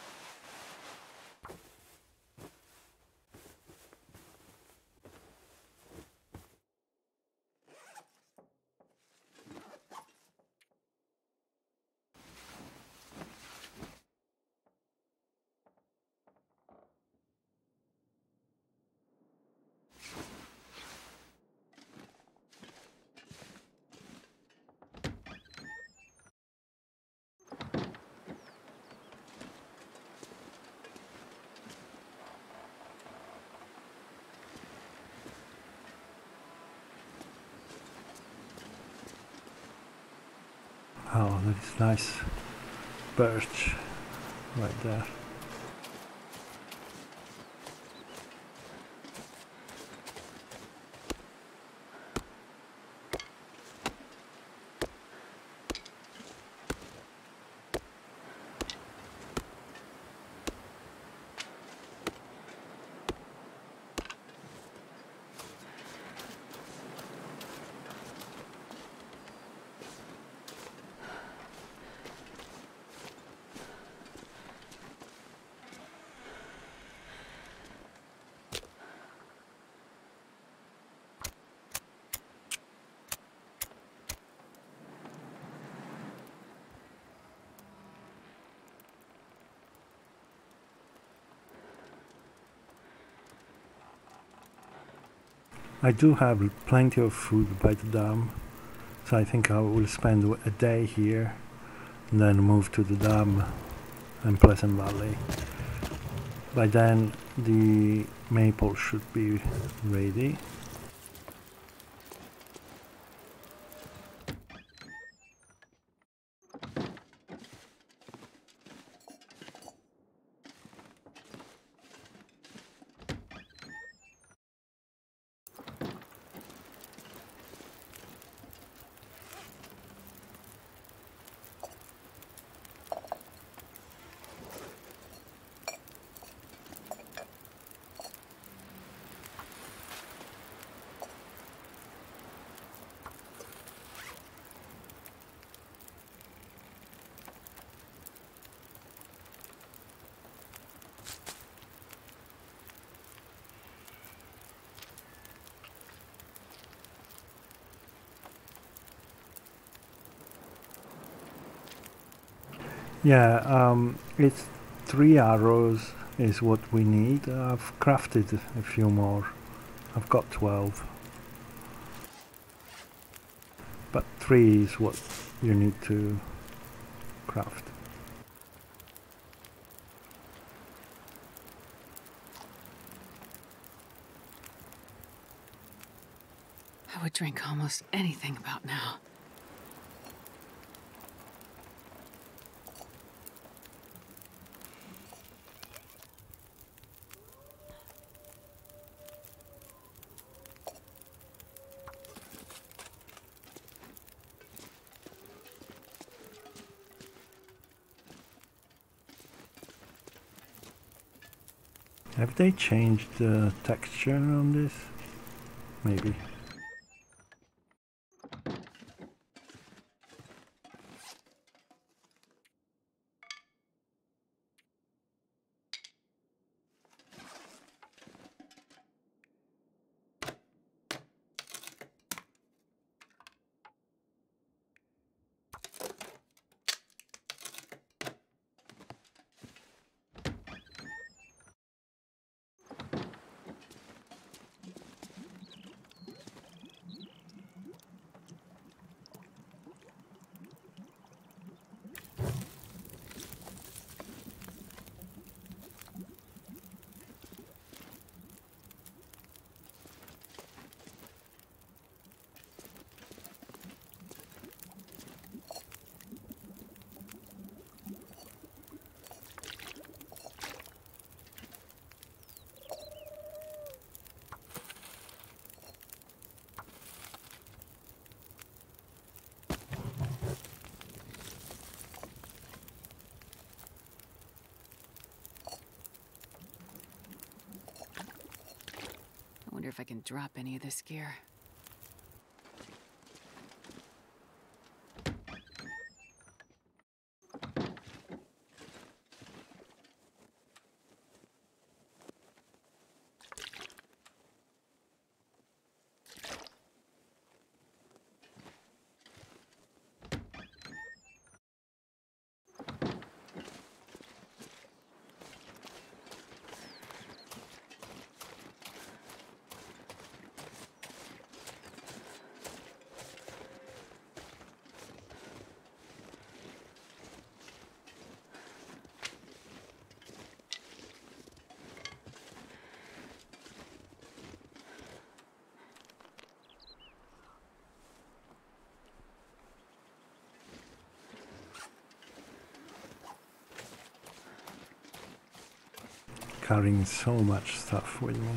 Oh, that is nice birch right there. I do have plenty of food by the dam, so I think I will spend a day here and then move to the dam and Pleasant Valley. By then the maple should be ready. Yeah, um, it's three arrows is what we need. I've crafted a few more. I've got 12. But three is what you need to craft. I would drink almost anything about now. Have they changed the texture on this? Maybe. Drop any of this gear. Carrying so much stuff with me.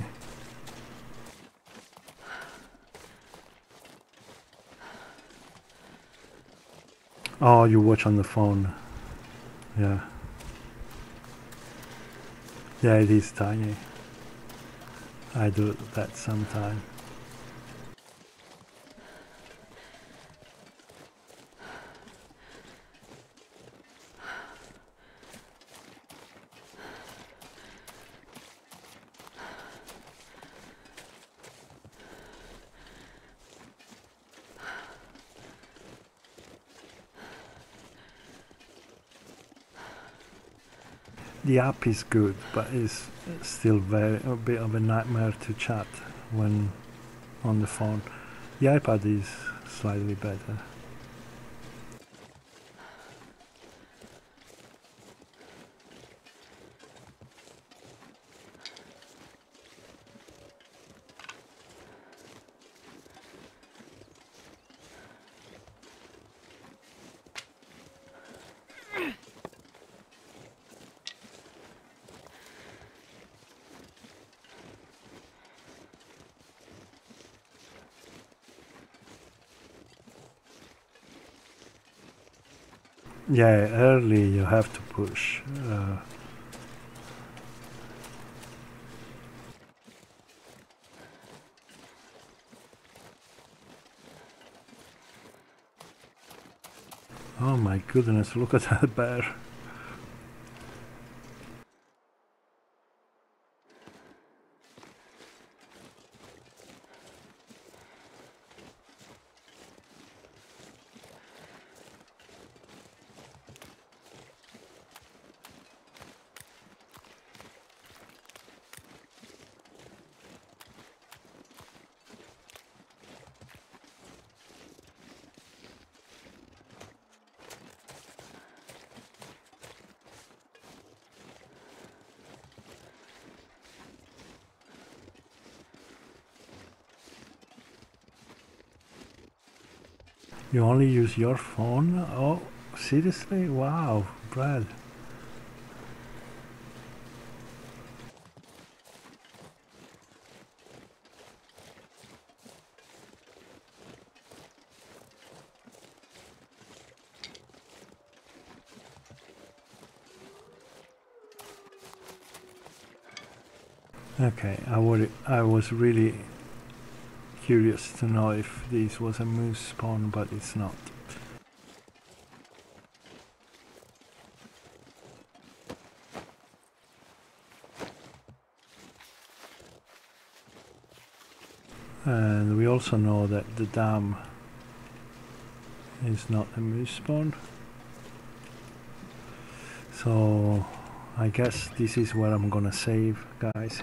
Oh, you watch on the phone. Yeah. Yeah, it is tiny. I do that sometime. The app is good, but it's still very a bit of a nightmare to chat when on the phone. The iPad is slightly better. Yeah, early you have to push. Uh, oh my goodness, look at that bear. You your phone? Oh, seriously? Wow, Brad. Okay, I I was really curious to know if this was a moose spawn, but it's not. And we also know that the dam is not a moose spawn. So I guess this is where I'm gonna save guys.